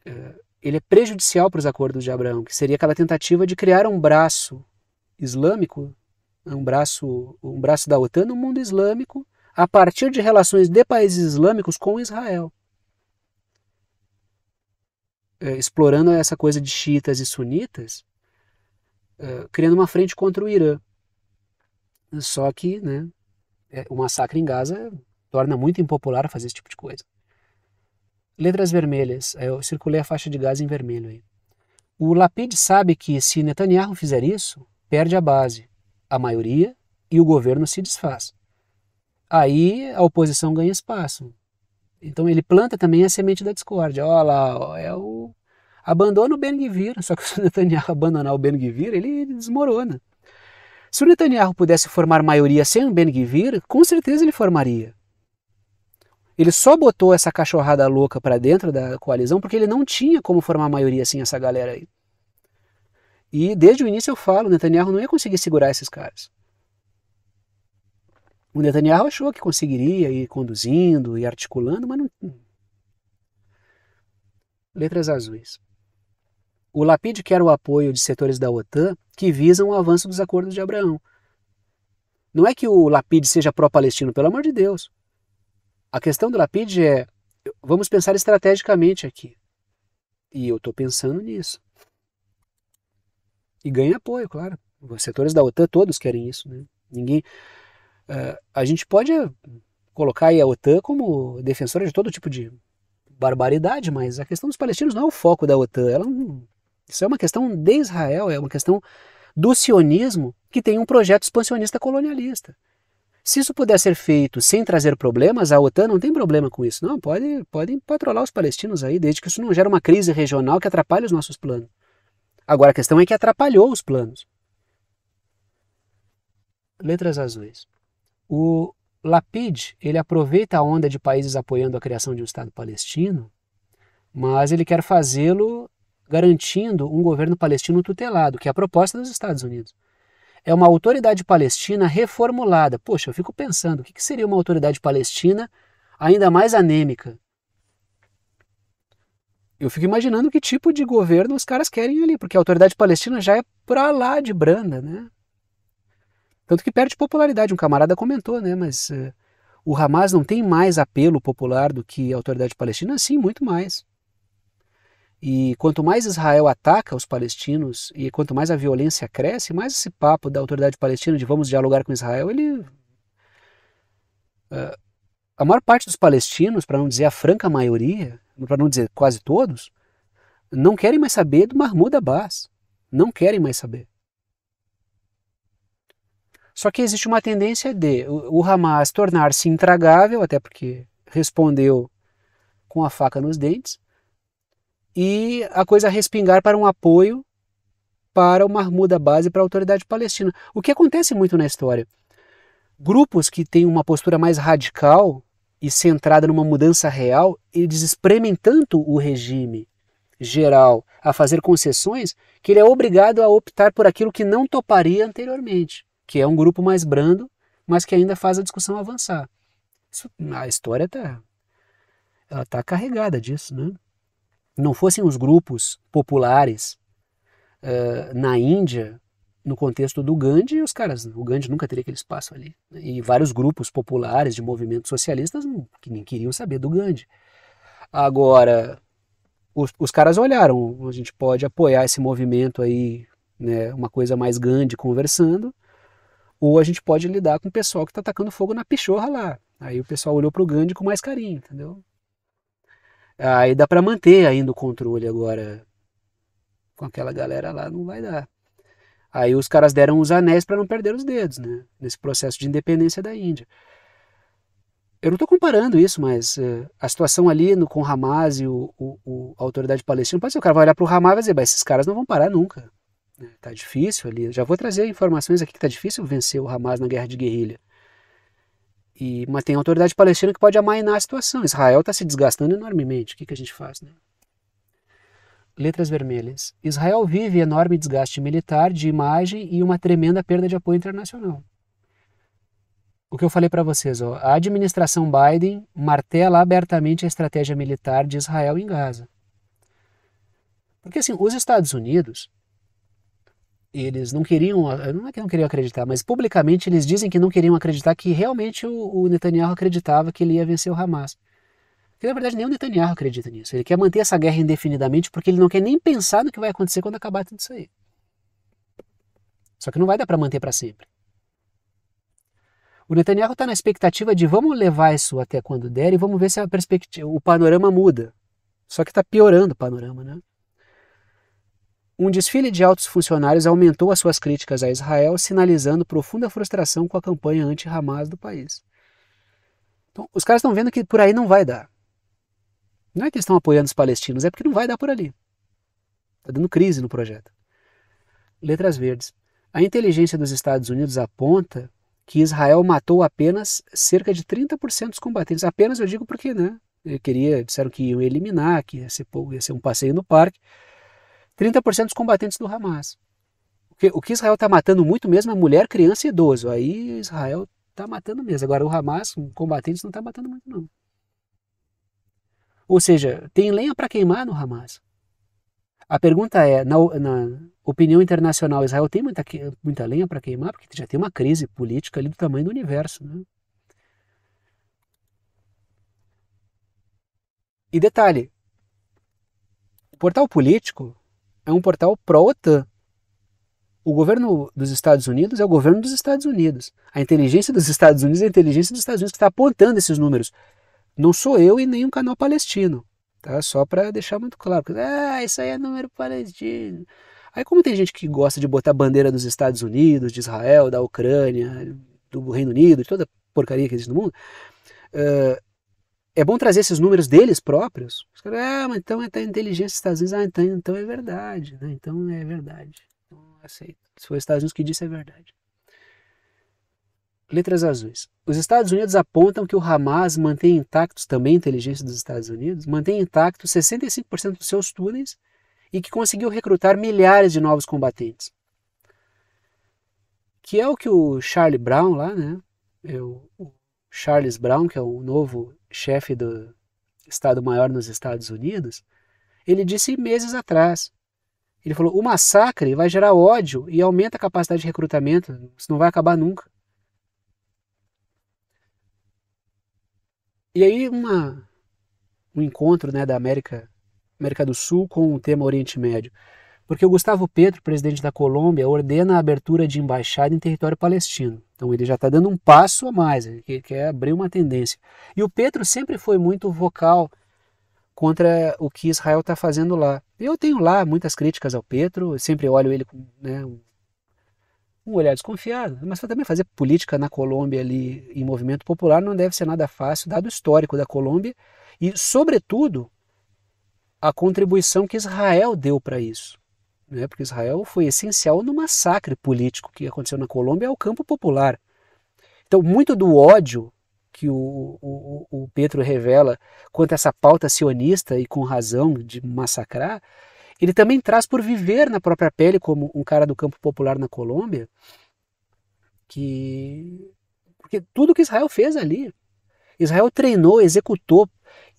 é ele é prejudicial para os acordos de Abraão, que seria aquela tentativa de criar um braço islâmico, um braço, um braço da OTAN no mundo islâmico, a partir de relações de países islâmicos com Israel. É, explorando essa coisa de xiitas e sunitas, é, criando uma frente contra o Irã. Só que né, o massacre em Gaza torna muito impopular fazer esse tipo de coisa. Letras vermelhas. Eu circulei a faixa de gás em vermelho aí. O Lapid sabe que se Netanyahu fizer isso, perde a base, a maioria e o governo se desfaz. Aí a oposição ganha espaço. Então ele planta também a semente da discórdia. Olha lá, é o abandona o Ben Gvir. Só que se o Netanyahu abandonar o Ben Gvir, ele desmorona. Se o Netanyahu pudesse formar maioria sem o Ben Gvir, com certeza ele formaria. Ele só botou essa cachorrada louca para dentro da coalizão porque ele não tinha como formar maioria assim essa galera aí. E desde o início eu falo, Netanyahu não ia conseguir segurar esses caras. O Netanyahu achou que conseguiria ir conduzindo e articulando, mas não. Letras azuis. O Lapid quer o apoio de setores da OTAN que visam o avanço dos acordos de Abraão. Não é que o Lapid seja pró-palestino, pelo amor de Deus. A questão do Lapid é, vamos pensar estrategicamente aqui. E eu estou pensando nisso. E ganha apoio, claro. Os setores da OTAN todos querem isso. Né? Ninguém, uh, a gente pode colocar a OTAN como defensora de todo tipo de barbaridade, mas a questão dos palestinos não é o foco da OTAN. Ela não, isso é uma questão de Israel, é uma questão do sionismo que tem um projeto expansionista colonialista. Se isso puder ser feito sem trazer problemas, a OTAN não tem problema com isso. Não, pode, podem patrolar os palestinos aí, desde que isso não gere uma crise regional que atrapalhe os nossos planos. Agora a questão é que atrapalhou os planos. Letras azuis. O Lapid, ele aproveita a onda de países apoiando a criação de um Estado palestino, mas ele quer fazê-lo garantindo um governo palestino tutelado, que é a proposta dos Estados Unidos. É uma autoridade palestina reformulada. Poxa, eu fico pensando, o que seria uma autoridade palestina ainda mais anêmica? Eu fico imaginando que tipo de governo os caras querem ali, porque a autoridade palestina já é pra lá de branda, né? Tanto que perde popularidade. Um camarada comentou, né? Mas uh, o Hamas não tem mais apelo popular do que a autoridade palestina? Sim, muito mais. E quanto mais Israel ataca os palestinos e quanto mais a violência cresce, mais esse papo da autoridade palestina de vamos dialogar com Israel, ele. Uh, a maior parte dos palestinos, para não dizer a franca maioria, para não dizer quase todos, não querem mais saber do Mahmoud Abbas. Não querem mais saber. Só que existe uma tendência de o Hamas tornar-se intragável, até porque respondeu com a faca nos dentes, e a coisa respingar para um apoio para o Mahmoud Abbas e para a autoridade palestina. O que acontece muito na história? Grupos que têm uma postura mais radical e centrada numa mudança real, eles espremem tanto o regime geral a fazer concessões que ele é obrigado a optar por aquilo que não toparia anteriormente, que é um grupo mais brando, mas que ainda faz a discussão avançar. Isso, a história está ela tá carregada disso, né? Não fossem os grupos populares uh, na Índia, no contexto do Gandhi, os caras, o Gandhi nunca teria aquele espaço ali. Né? E vários grupos populares de movimentos socialistas que nem queriam saber do Gandhi. Agora, os, os caras olharam, a gente pode apoiar esse movimento aí, né, uma coisa mais Gandhi conversando, ou a gente pode lidar com o pessoal que está atacando fogo na pichorra lá. Aí o pessoal olhou para o Gandhi com mais carinho, entendeu? Aí dá para manter ainda o controle agora. Com aquela galera lá não vai dar. Aí os caras deram os anéis para não perder os dedos, né? Nesse processo de independência da Índia. Eu não estou comparando isso, mas uh, a situação ali no, com Hamas e o, o, o, a autoridade palestina, pode ser o cara vai olhar para o Hamas e vai dizer, esses caras não vão parar nunca. Né? Tá difícil ali. Já vou trazer informações aqui que tá difícil vencer o Hamas na guerra de guerrilha. E, mas tem autoridade palestina que pode amainar a situação. Israel está se desgastando enormemente. O que, que a gente faz? Né? Letras vermelhas. Israel vive enorme desgaste militar, de imagem e uma tremenda perda de apoio internacional. O que eu falei para vocês, ó, a administração Biden martela abertamente a estratégia militar de Israel em Gaza. Porque assim, os Estados Unidos eles não queriam, não é que não queriam acreditar, mas publicamente eles dizem que não queriam acreditar que realmente o, o Netanyahu acreditava que ele ia vencer o Hamas. Porque na verdade nem o Netanyahu acredita nisso. Ele quer manter essa guerra indefinidamente porque ele não quer nem pensar no que vai acontecer quando acabar tudo isso aí. Só que não vai dar para manter para sempre. O Netanyahu está na expectativa de vamos levar isso até quando der e vamos ver se a perspectiva, o panorama muda. Só que está piorando o panorama, né? Um desfile de altos funcionários aumentou as suas críticas a Israel, sinalizando profunda frustração com a campanha anti-Hamas do país. Então, os caras estão vendo que por aí não vai dar. Não é que eles estão apoiando os palestinos, é porque não vai dar por ali. Está dando crise no projeto. Letras verdes. A inteligência dos Estados Unidos aponta que Israel matou apenas cerca de 30% dos combatentes. Apenas eu digo porque, né? Eu queria, disseram que iam eliminar, que ia ser, ia ser um passeio no parque. 30% dos combatentes do Hamas. O que, Israel está matando muito mesmo é mulher, criança e idoso. Aí Israel está matando mesmo. Agora o Hamas, combatentes, não está matando muito não. Ou seja, tem lenha para queimar no Hamas. A pergunta é, na, na opinião internacional, Israel tem muita, muita lenha para queimar? Porque já tem uma crise política ali do tamanho do universo. Né? E detalhe, o portal político é um portal pró-OTAN. O governo dos Estados Unidos é o governo dos Estados Unidos. A inteligência dos Estados Unidos é a inteligência dos Estados Unidos que está apontando esses números. Não sou eu e nem um canal palestino. Tá? Só para deixar muito claro. Ah, isso aí é número palestino. Aí como tem gente que gosta de botar bandeira dos Estados Unidos, de Israel, da Ucrânia, do Reino Unido, de toda porcaria que existe no mundo, uh, é bom trazer esses números deles próprios. Os caras, ah, mas então é inteligência dos Estados Unidos, ah, então, então é verdade, né? Então é verdade. Então aceito. Se foi os Estados Unidos que disse, é verdade. Letras azuis. Os Estados Unidos apontam que o Hamas mantém intactos também inteligência dos Estados Unidos, mantém intactos 65% dos seus túneis e que conseguiu recrutar milhares de novos combatentes. Que é o que o Charlie Brown lá, né? É o, o Charles Brown, que é o novo chefe do Estado-Maior nos Estados Unidos, ele disse meses atrás. Ele falou: o massacre vai gerar ódio e aumenta a capacidade de recrutamento, isso não vai acabar nunca. E aí uma, um encontro né, da América, América do Sul com o tema Oriente Médio. Porque o Gustavo Petro, presidente da Colômbia, ordena a abertura de embaixada em território palestino. Então ele já está dando um passo a mais, ele quer abrir uma tendência. E o Petro sempre foi muito vocal contra o que Israel está fazendo lá. Eu tenho lá muitas críticas ao Petro, sempre olho ele com né, um olhar desconfiado, mas também fazer política na Colômbia ali em movimento popular não deve ser nada fácil, dado o histórico da Colômbia e, sobretudo, a contribuição que Israel deu para isso. Né? Porque Israel foi essencial no massacre político que aconteceu na Colômbia ao campo popular. Então, muito do ódio que o, o, o Petro revela quanto a essa pauta sionista e com razão de massacrar, ele também traz por viver na própria pele, como um cara do campo popular na Colômbia, que. Porque tudo que Israel fez ali. Israel treinou, executou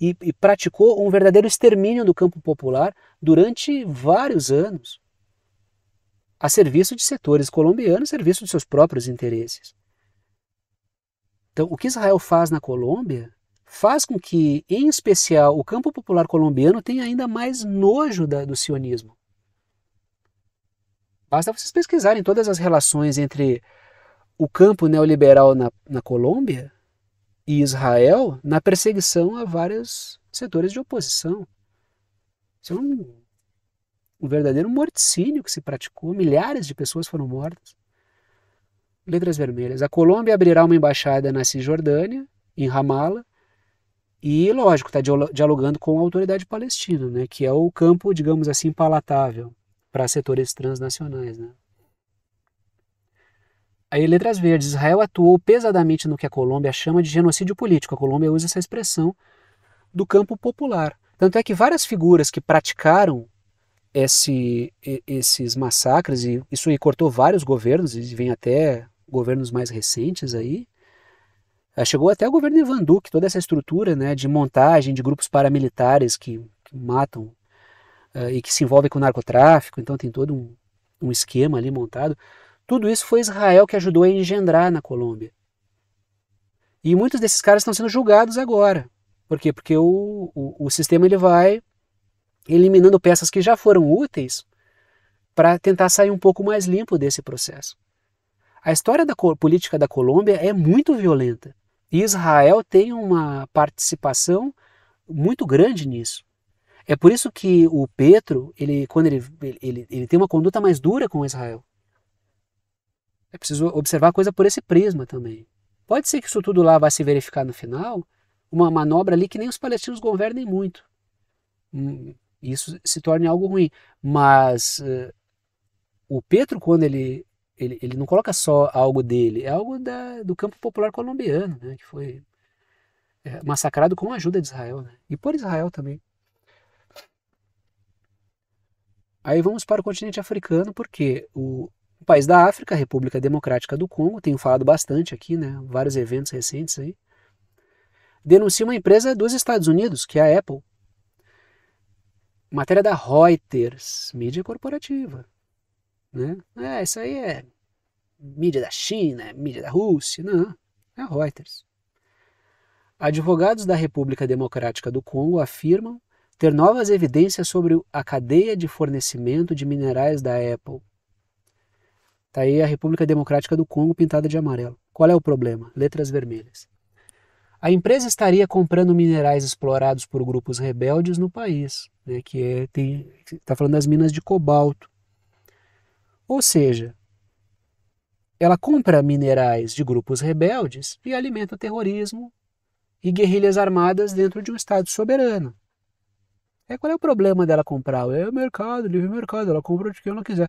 e, e praticou um verdadeiro extermínio do campo popular durante vários anos, a serviço de setores colombianos, a serviço de seus próprios interesses. Então, o que Israel faz na Colômbia faz com que, em especial, o campo popular colombiano tenha ainda mais nojo da, do sionismo. Basta vocês pesquisarem todas as relações entre o campo neoliberal na, na Colômbia e Israel na perseguição a vários setores de oposição. Isso é um, um verdadeiro morticínio que se praticou, milhares de pessoas foram mortas. Letras vermelhas. A Colômbia abrirá uma embaixada na Cisjordânia, em Ramala, e, lógico, está dialogando com a autoridade palestina, né, que é o campo, digamos assim, palatável para setores transnacionais. Né. Aí, letras verdes. Israel atuou pesadamente no que a Colômbia chama de genocídio político. A Colômbia usa essa expressão do campo popular. Tanto é que várias figuras que praticaram esse, esses massacres, e isso aí cortou vários governos, e vem até governos mais recentes aí, ah, chegou até o governo Ivan Duque, toda essa estrutura né, de montagem de grupos paramilitares que, que matam uh, e que se envolvem com narcotráfico, então tem todo um, um esquema ali montado. Tudo isso foi Israel que ajudou a engendrar na Colômbia. E muitos desses caras estão sendo julgados agora. Por quê? Porque o, o, o sistema ele vai eliminando peças que já foram úteis para tentar sair um pouco mais limpo desse processo. A história da política da Colômbia é muito violenta. Israel tem uma participação muito grande nisso. É por isso que o Petro, ele, quando ele, ele, ele tem uma conduta mais dura com Israel. É preciso observar a coisa por esse prisma também. Pode ser que isso tudo lá vá se verificar no final, uma manobra ali que nem os palestinos governem muito. Hum, isso se torne algo ruim. Mas uh, o Petro, quando ele ele, ele não coloca só algo dele, é algo da, do campo popular colombiano, né, que foi é, massacrado com a ajuda de Israel, né, e por Israel também. Aí vamos para o continente africano, porque o, o país da África, República Democrática do Congo, tenho falado bastante aqui, né, vários eventos recentes aí, denuncia uma empresa dos Estados Unidos, que é a Apple. Matéria da Reuters, mídia corporativa. Né? É, isso aí é mídia da China, é mídia da Rússia. Não, é a Reuters. Advogados da República Democrática do Congo afirmam ter novas evidências sobre a cadeia de fornecimento de minerais da Apple. Está aí a República Democrática do Congo pintada de amarelo. Qual é o problema? Letras vermelhas. A empresa estaria comprando minerais explorados por grupos rebeldes no país, né, que é, está falando das minas de cobalto. Ou seja, ela compra minerais de grupos rebeldes e alimenta terrorismo e guerrilhas armadas dentro de um Estado soberano. É, qual é o problema dela comprar? É o mercado, livre mercado, ela compra de quem ela quiser.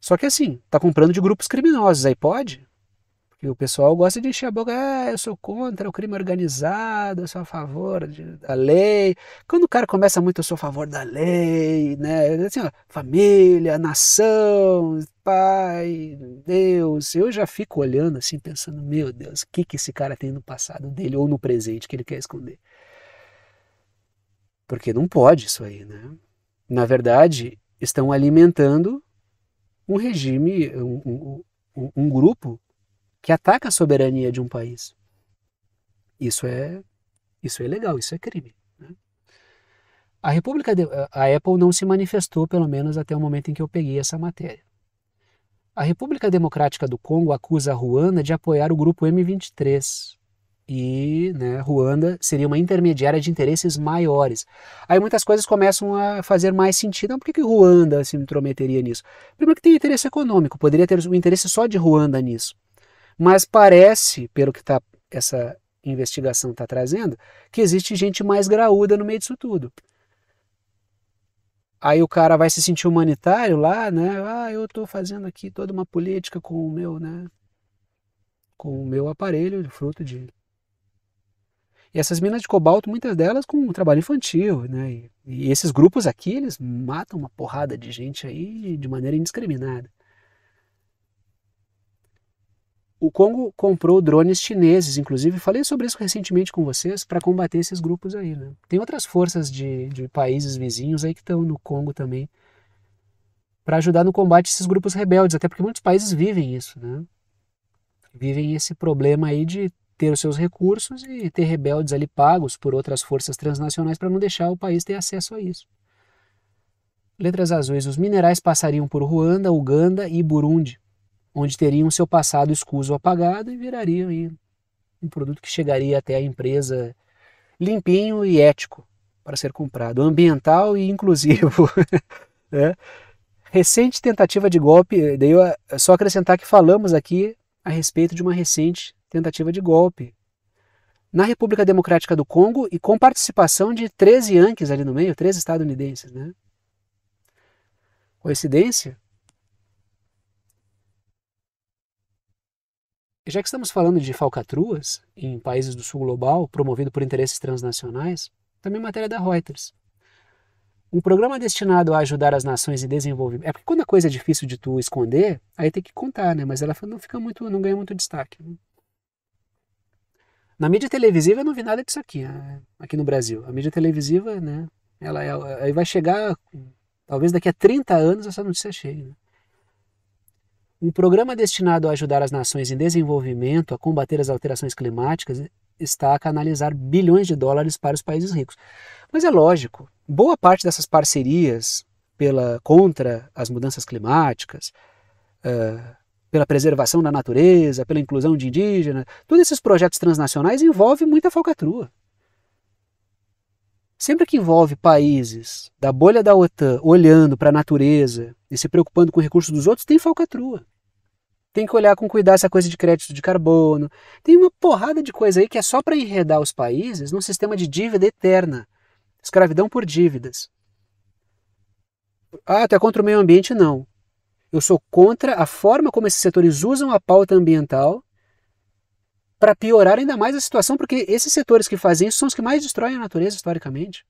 Só que assim, tá comprando de grupos criminosos, aí pode? Porque o pessoal gosta de encher a boca, ah, eu sou contra o crime organizado, eu sou a favor de, da lei. Quando o cara começa muito, eu sou a favor da lei, né? Assim, ó, família, nação, pai, Deus. Eu já fico olhando assim, pensando, meu Deus, o que, que esse cara tem no passado dele ou no presente que ele quer esconder? Porque não pode isso aí, né? Na verdade, estão alimentando um regime, um, um, um grupo que ataca a soberania de um país. Isso é, isso é ilegal, isso é crime. Né? A República, de, a Apple não se manifestou, pelo menos até o momento em que eu peguei essa matéria. A República Democrática do Congo acusa a Ruanda de apoiar o grupo M23, e né, Ruanda seria uma intermediária de interesses maiores. Aí muitas coisas começam a fazer mais sentido. Não, por que, que Ruanda se intrometeria nisso? Primeiro que tem interesse econômico, poderia ter um interesse só de Ruanda nisso. Mas parece, pelo que tá, essa investigação está trazendo, que existe gente mais graúda no meio disso tudo. Aí o cara vai se sentir humanitário lá, né? Ah, eu estou fazendo aqui toda uma política com o meu, né? Com o meu aparelho, fruto de e essas minas de cobalto, muitas delas com trabalho infantil, né? E, e esses grupos aqui, eles matam uma porrada de gente aí de maneira indiscriminada. O Congo comprou drones chineses, inclusive, falei sobre isso recentemente com vocês, para combater esses grupos aí. Né? Tem outras forças de, de países vizinhos aí que estão no Congo também, para ajudar no combate a esses grupos rebeldes, até porque muitos países vivem isso, né? Vivem esse problema aí de ter os seus recursos e ter rebeldes ali pagos por outras forças transnacionais para não deixar o país ter acesso a isso. Letras azuis: os minerais passariam por Ruanda, Uganda e Burundi, onde teriam seu passado escuso apagado e virariam um produto que chegaria até a empresa limpinho e ético para ser comprado, ambiental e inclusivo. é. Recente tentativa de golpe, daí eu só acrescentar que falamos aqui a respeito de uma recente tentativa de golpe na República Democrática do Congo e com participação de 13 Yankees ali no meio, 13 estadunidenses. Né? Coincidência? Já que estamos falando de falcatruas em países do sul global, promovido por interesses transnacionais, também matéria da Reuters. Um programa destinado a ajudar as nações em desenvolvimento. É porque quando a coisa é difícil de tu esconder, aí tem que contar, né? Mas ela não fica muito, não ganha muito destaque. Né? Na mídia televisiva eu não vi nada disso aqui, né, aqui no Brasil. A mídia televisiva, né, ela é, aí vai chegar, talvez daqui a 30 anos essa notícia chegue. Né? Um programa destinado a ajudar as nações em desenvolvimento a combater as alterações climáticas está a canalizar bilhões de dólares para os países ricos. Mas é lógico, boa parte dessas parcerias pela contra as mudanças climáticas, uh, pela preservação da natureza, pela inclusão de indígenas, todos esses projetos transnacionais envolvem muita falcatrua. Sempre que envolve países da bolha da OTAN olhando para a natureza e se preocupando com os recursos dos outros, tem falcatrua. Tem que olhar com cuidado essa coisa de crédito de carbono. Tem uma porrada de coisa aí que é só para enredar os países num sistema de dívida eterna. Escravidão por dívidas. Ah, tu é contra o meio ambiente? Não. Eu sou contra a forma como esses setores usam a pauta ambiental para piorar ainda mais a situação, porque esses setores que fazem isso são os que mais destroem a natureza historicamente.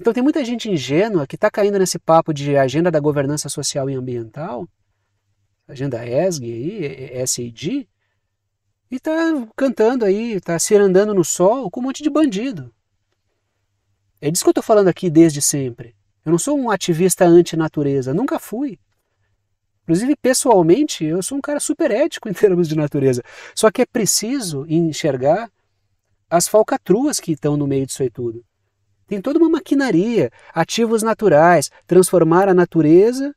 Então tem muita gente ingênua que está caindo nesse papo de agenda da governança social e ambiental, agenda ESG aí, SAD, e está cantando aí, está se andando no sol com um monte de bandido. É disso que eu estou falando aqui desde sempre. Eu não sou um ativista anti-natureza, nunca fui. Inclusive, pessoalmente, eu sou um cara super ético em termos de natureza. Só que é preciso enxergar as falcatruas que estão no meio disso aí tudo. Tem toda uma maquinaria, ativos naturais, transformar a natureza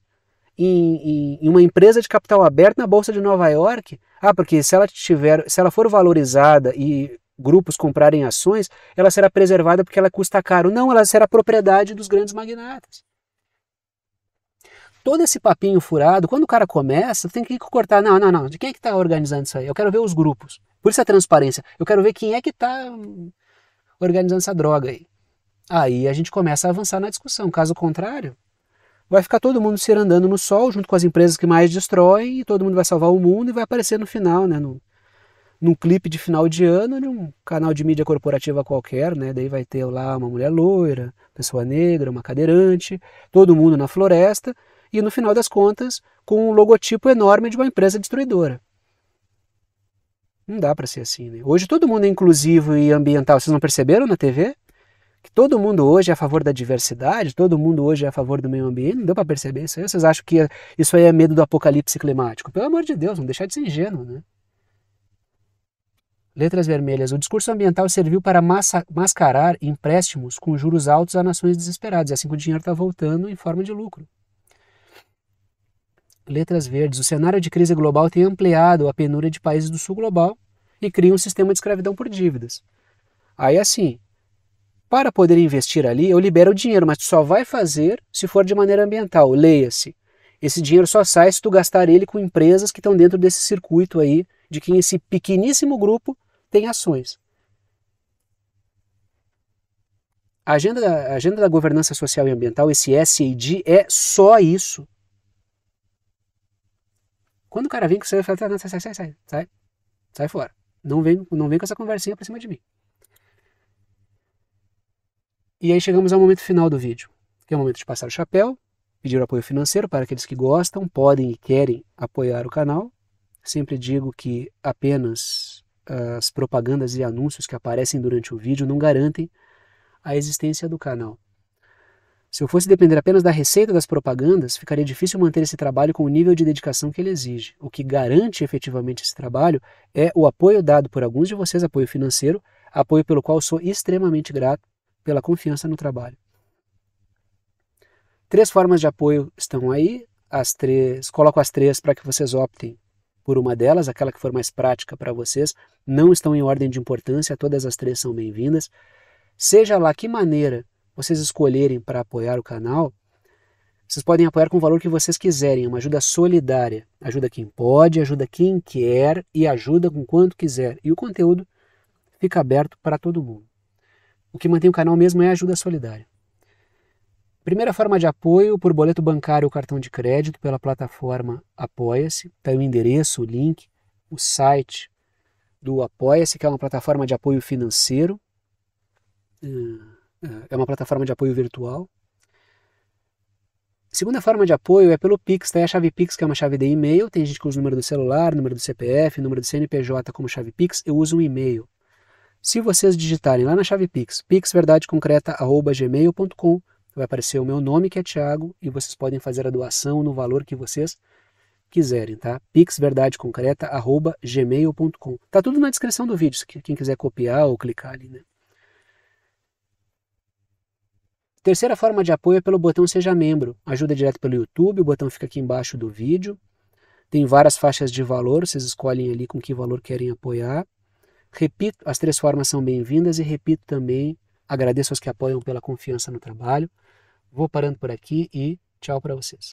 em, em, em, uma empresa de capital aberto na Bolsa de Nova York. Ah, porque se ela tiver, se ela for valorizada e grupos comprarem ações, ela será preservada porque ela custa caro. Não, ela será propriedade dos grandes magnatas. Todo esse papinho furado, quando o cara começa, tem que cortar. Não, não, não. De quem é que está organizando isso aí? Eu quero ver os grupos. Por isso a transparência. Eu quero ver quem é que está organizando essa droga aí. Aí a gente começa a avançar na discussão. Caso contrário, vai ficar todo mundo se andando no sol, junto com as empresas que mais destroem, e todo mundo vai salvar o mundo e vai aparecer no final, né? No, num clipe de final de ano de um canal de mídia corporativa qualquer, né? Daí vai ter lá uma mulher loira, pessoa negra, uma cadeirante, todo mundo na floresta, e no final das contas, com um logotipo enorme de uma empresa destruidora. Não dá para ser assim, né? Hoje todo mundo é inclusivo e ambiental. Vocês não perceberam na TV? que todo mundo hoje é a favor da diversidade, todo mundo hoje é a favor do meio ambiente, não deu para perceber isso aí? Vocês acham que isso aí é medo do apocalipse climático? Pelo amor de Deus, não deixar de ser ingênuo, né? Letras vermelhas. O discurso ambiental serviu para mascarar empréstimos com juros altos a nações desesperadas, e assim que o dinheiro está voltando em forma de lucro. Letras verdes. O cenário de crise global tem ampliado a penúria de países do sul global e cria um sistema de escravidão por dívidas. Aí assim, para poder investir ali, eu libero o dinheiro, mas só vai fazer se for de maneira ambiental. Leia-se. Esse dinheiro só sai se tu gastar ele com empresas que estão dentro desse circuito aí, de quem esse pequeníssimo grupo tem ações. A agenda, a agenda da governança social e ambiental, esse SAD, é só isso. Quando o cara vem com você, fala, sai, sai, sai, sai, sai, sai fora. Não vem, não vem com essa conversinha pra cima de mim. E aí chegamos ao momento final do vídeo, que é o momento de passar o chapéu, pedir apoio financeiro para aqueles que gostam, podem e querem apoiar o canal. Sempre digo que apenas as propagandas e anúncios que aparecem durante o vídeo não garantem a existência do canal. Se eu fosse depender apenas da receita das propagandas, ficaria difícil manter esse trabalho com o nível de dedicação que ele exige. O que garante efetivamente esse trabalho é o apoio dado por alguns de vocês, apoio financeiro, apoio pelo qual sou extremamente grato pela confiança no trabalho. Três formas de apoio estão aí, as três, coloco as três para que vocês optem por uma delas, aquela que for mais prática para vocês. Não estão em ordem de importância, todas as três são bem-vindas. Seja lá que maneira vocês escolherem para apoiar o canal, vocês podem apoiar com o valor que vocês quiserem, uma ajuda solidária. Ajuda quem pode, ajuda quem quer e ajuda com quanto quiser. E o conteúdo fica aberto para todo mundo. O que mantém o canal mesmo é a ajuda solidária. Primeira forma de apoio por boleto bancário ou cartão de crédito pela plataforma Apoia-se. Está o endereço, o link, o site do Apoia-se, que é uma plataforma de apoio financeiro. É, é uma plataforma de apoio virtual. Segunda forma de apoio é pelo Pix, tá? a chave Pix, que é uma chave de e-mail. Tem gente que usa o número do celular, número do CPF, número do CNPJ como chave Pix. Eu uso um e-mail. Se vocês digitarem lá na chave Pix, pixverdadeconcreta.gmail.com, vai aparecer o meu nome, que é Thiago, e vocês podem fazer a doação no valor que vocês quiserem, tá? pixverdadeconcreta.gmail.com. Tá tudo na descrição do vídeo, quem quiser copiar ou clicar ali, né? Terceira forma de apoio é pelo botão Seja Membro. Ajuda direto pelo YouTube, o botão fica aqui embaixo do vídeo. Tem várias faixas de valor, vocês escolhem ali com que valor querem apoiar. Repito, as três formas são bem-vindas e repito também, agradeço aos que apoiam pela confiança no trabalho. Vou parando por aqui e tchau para vocês.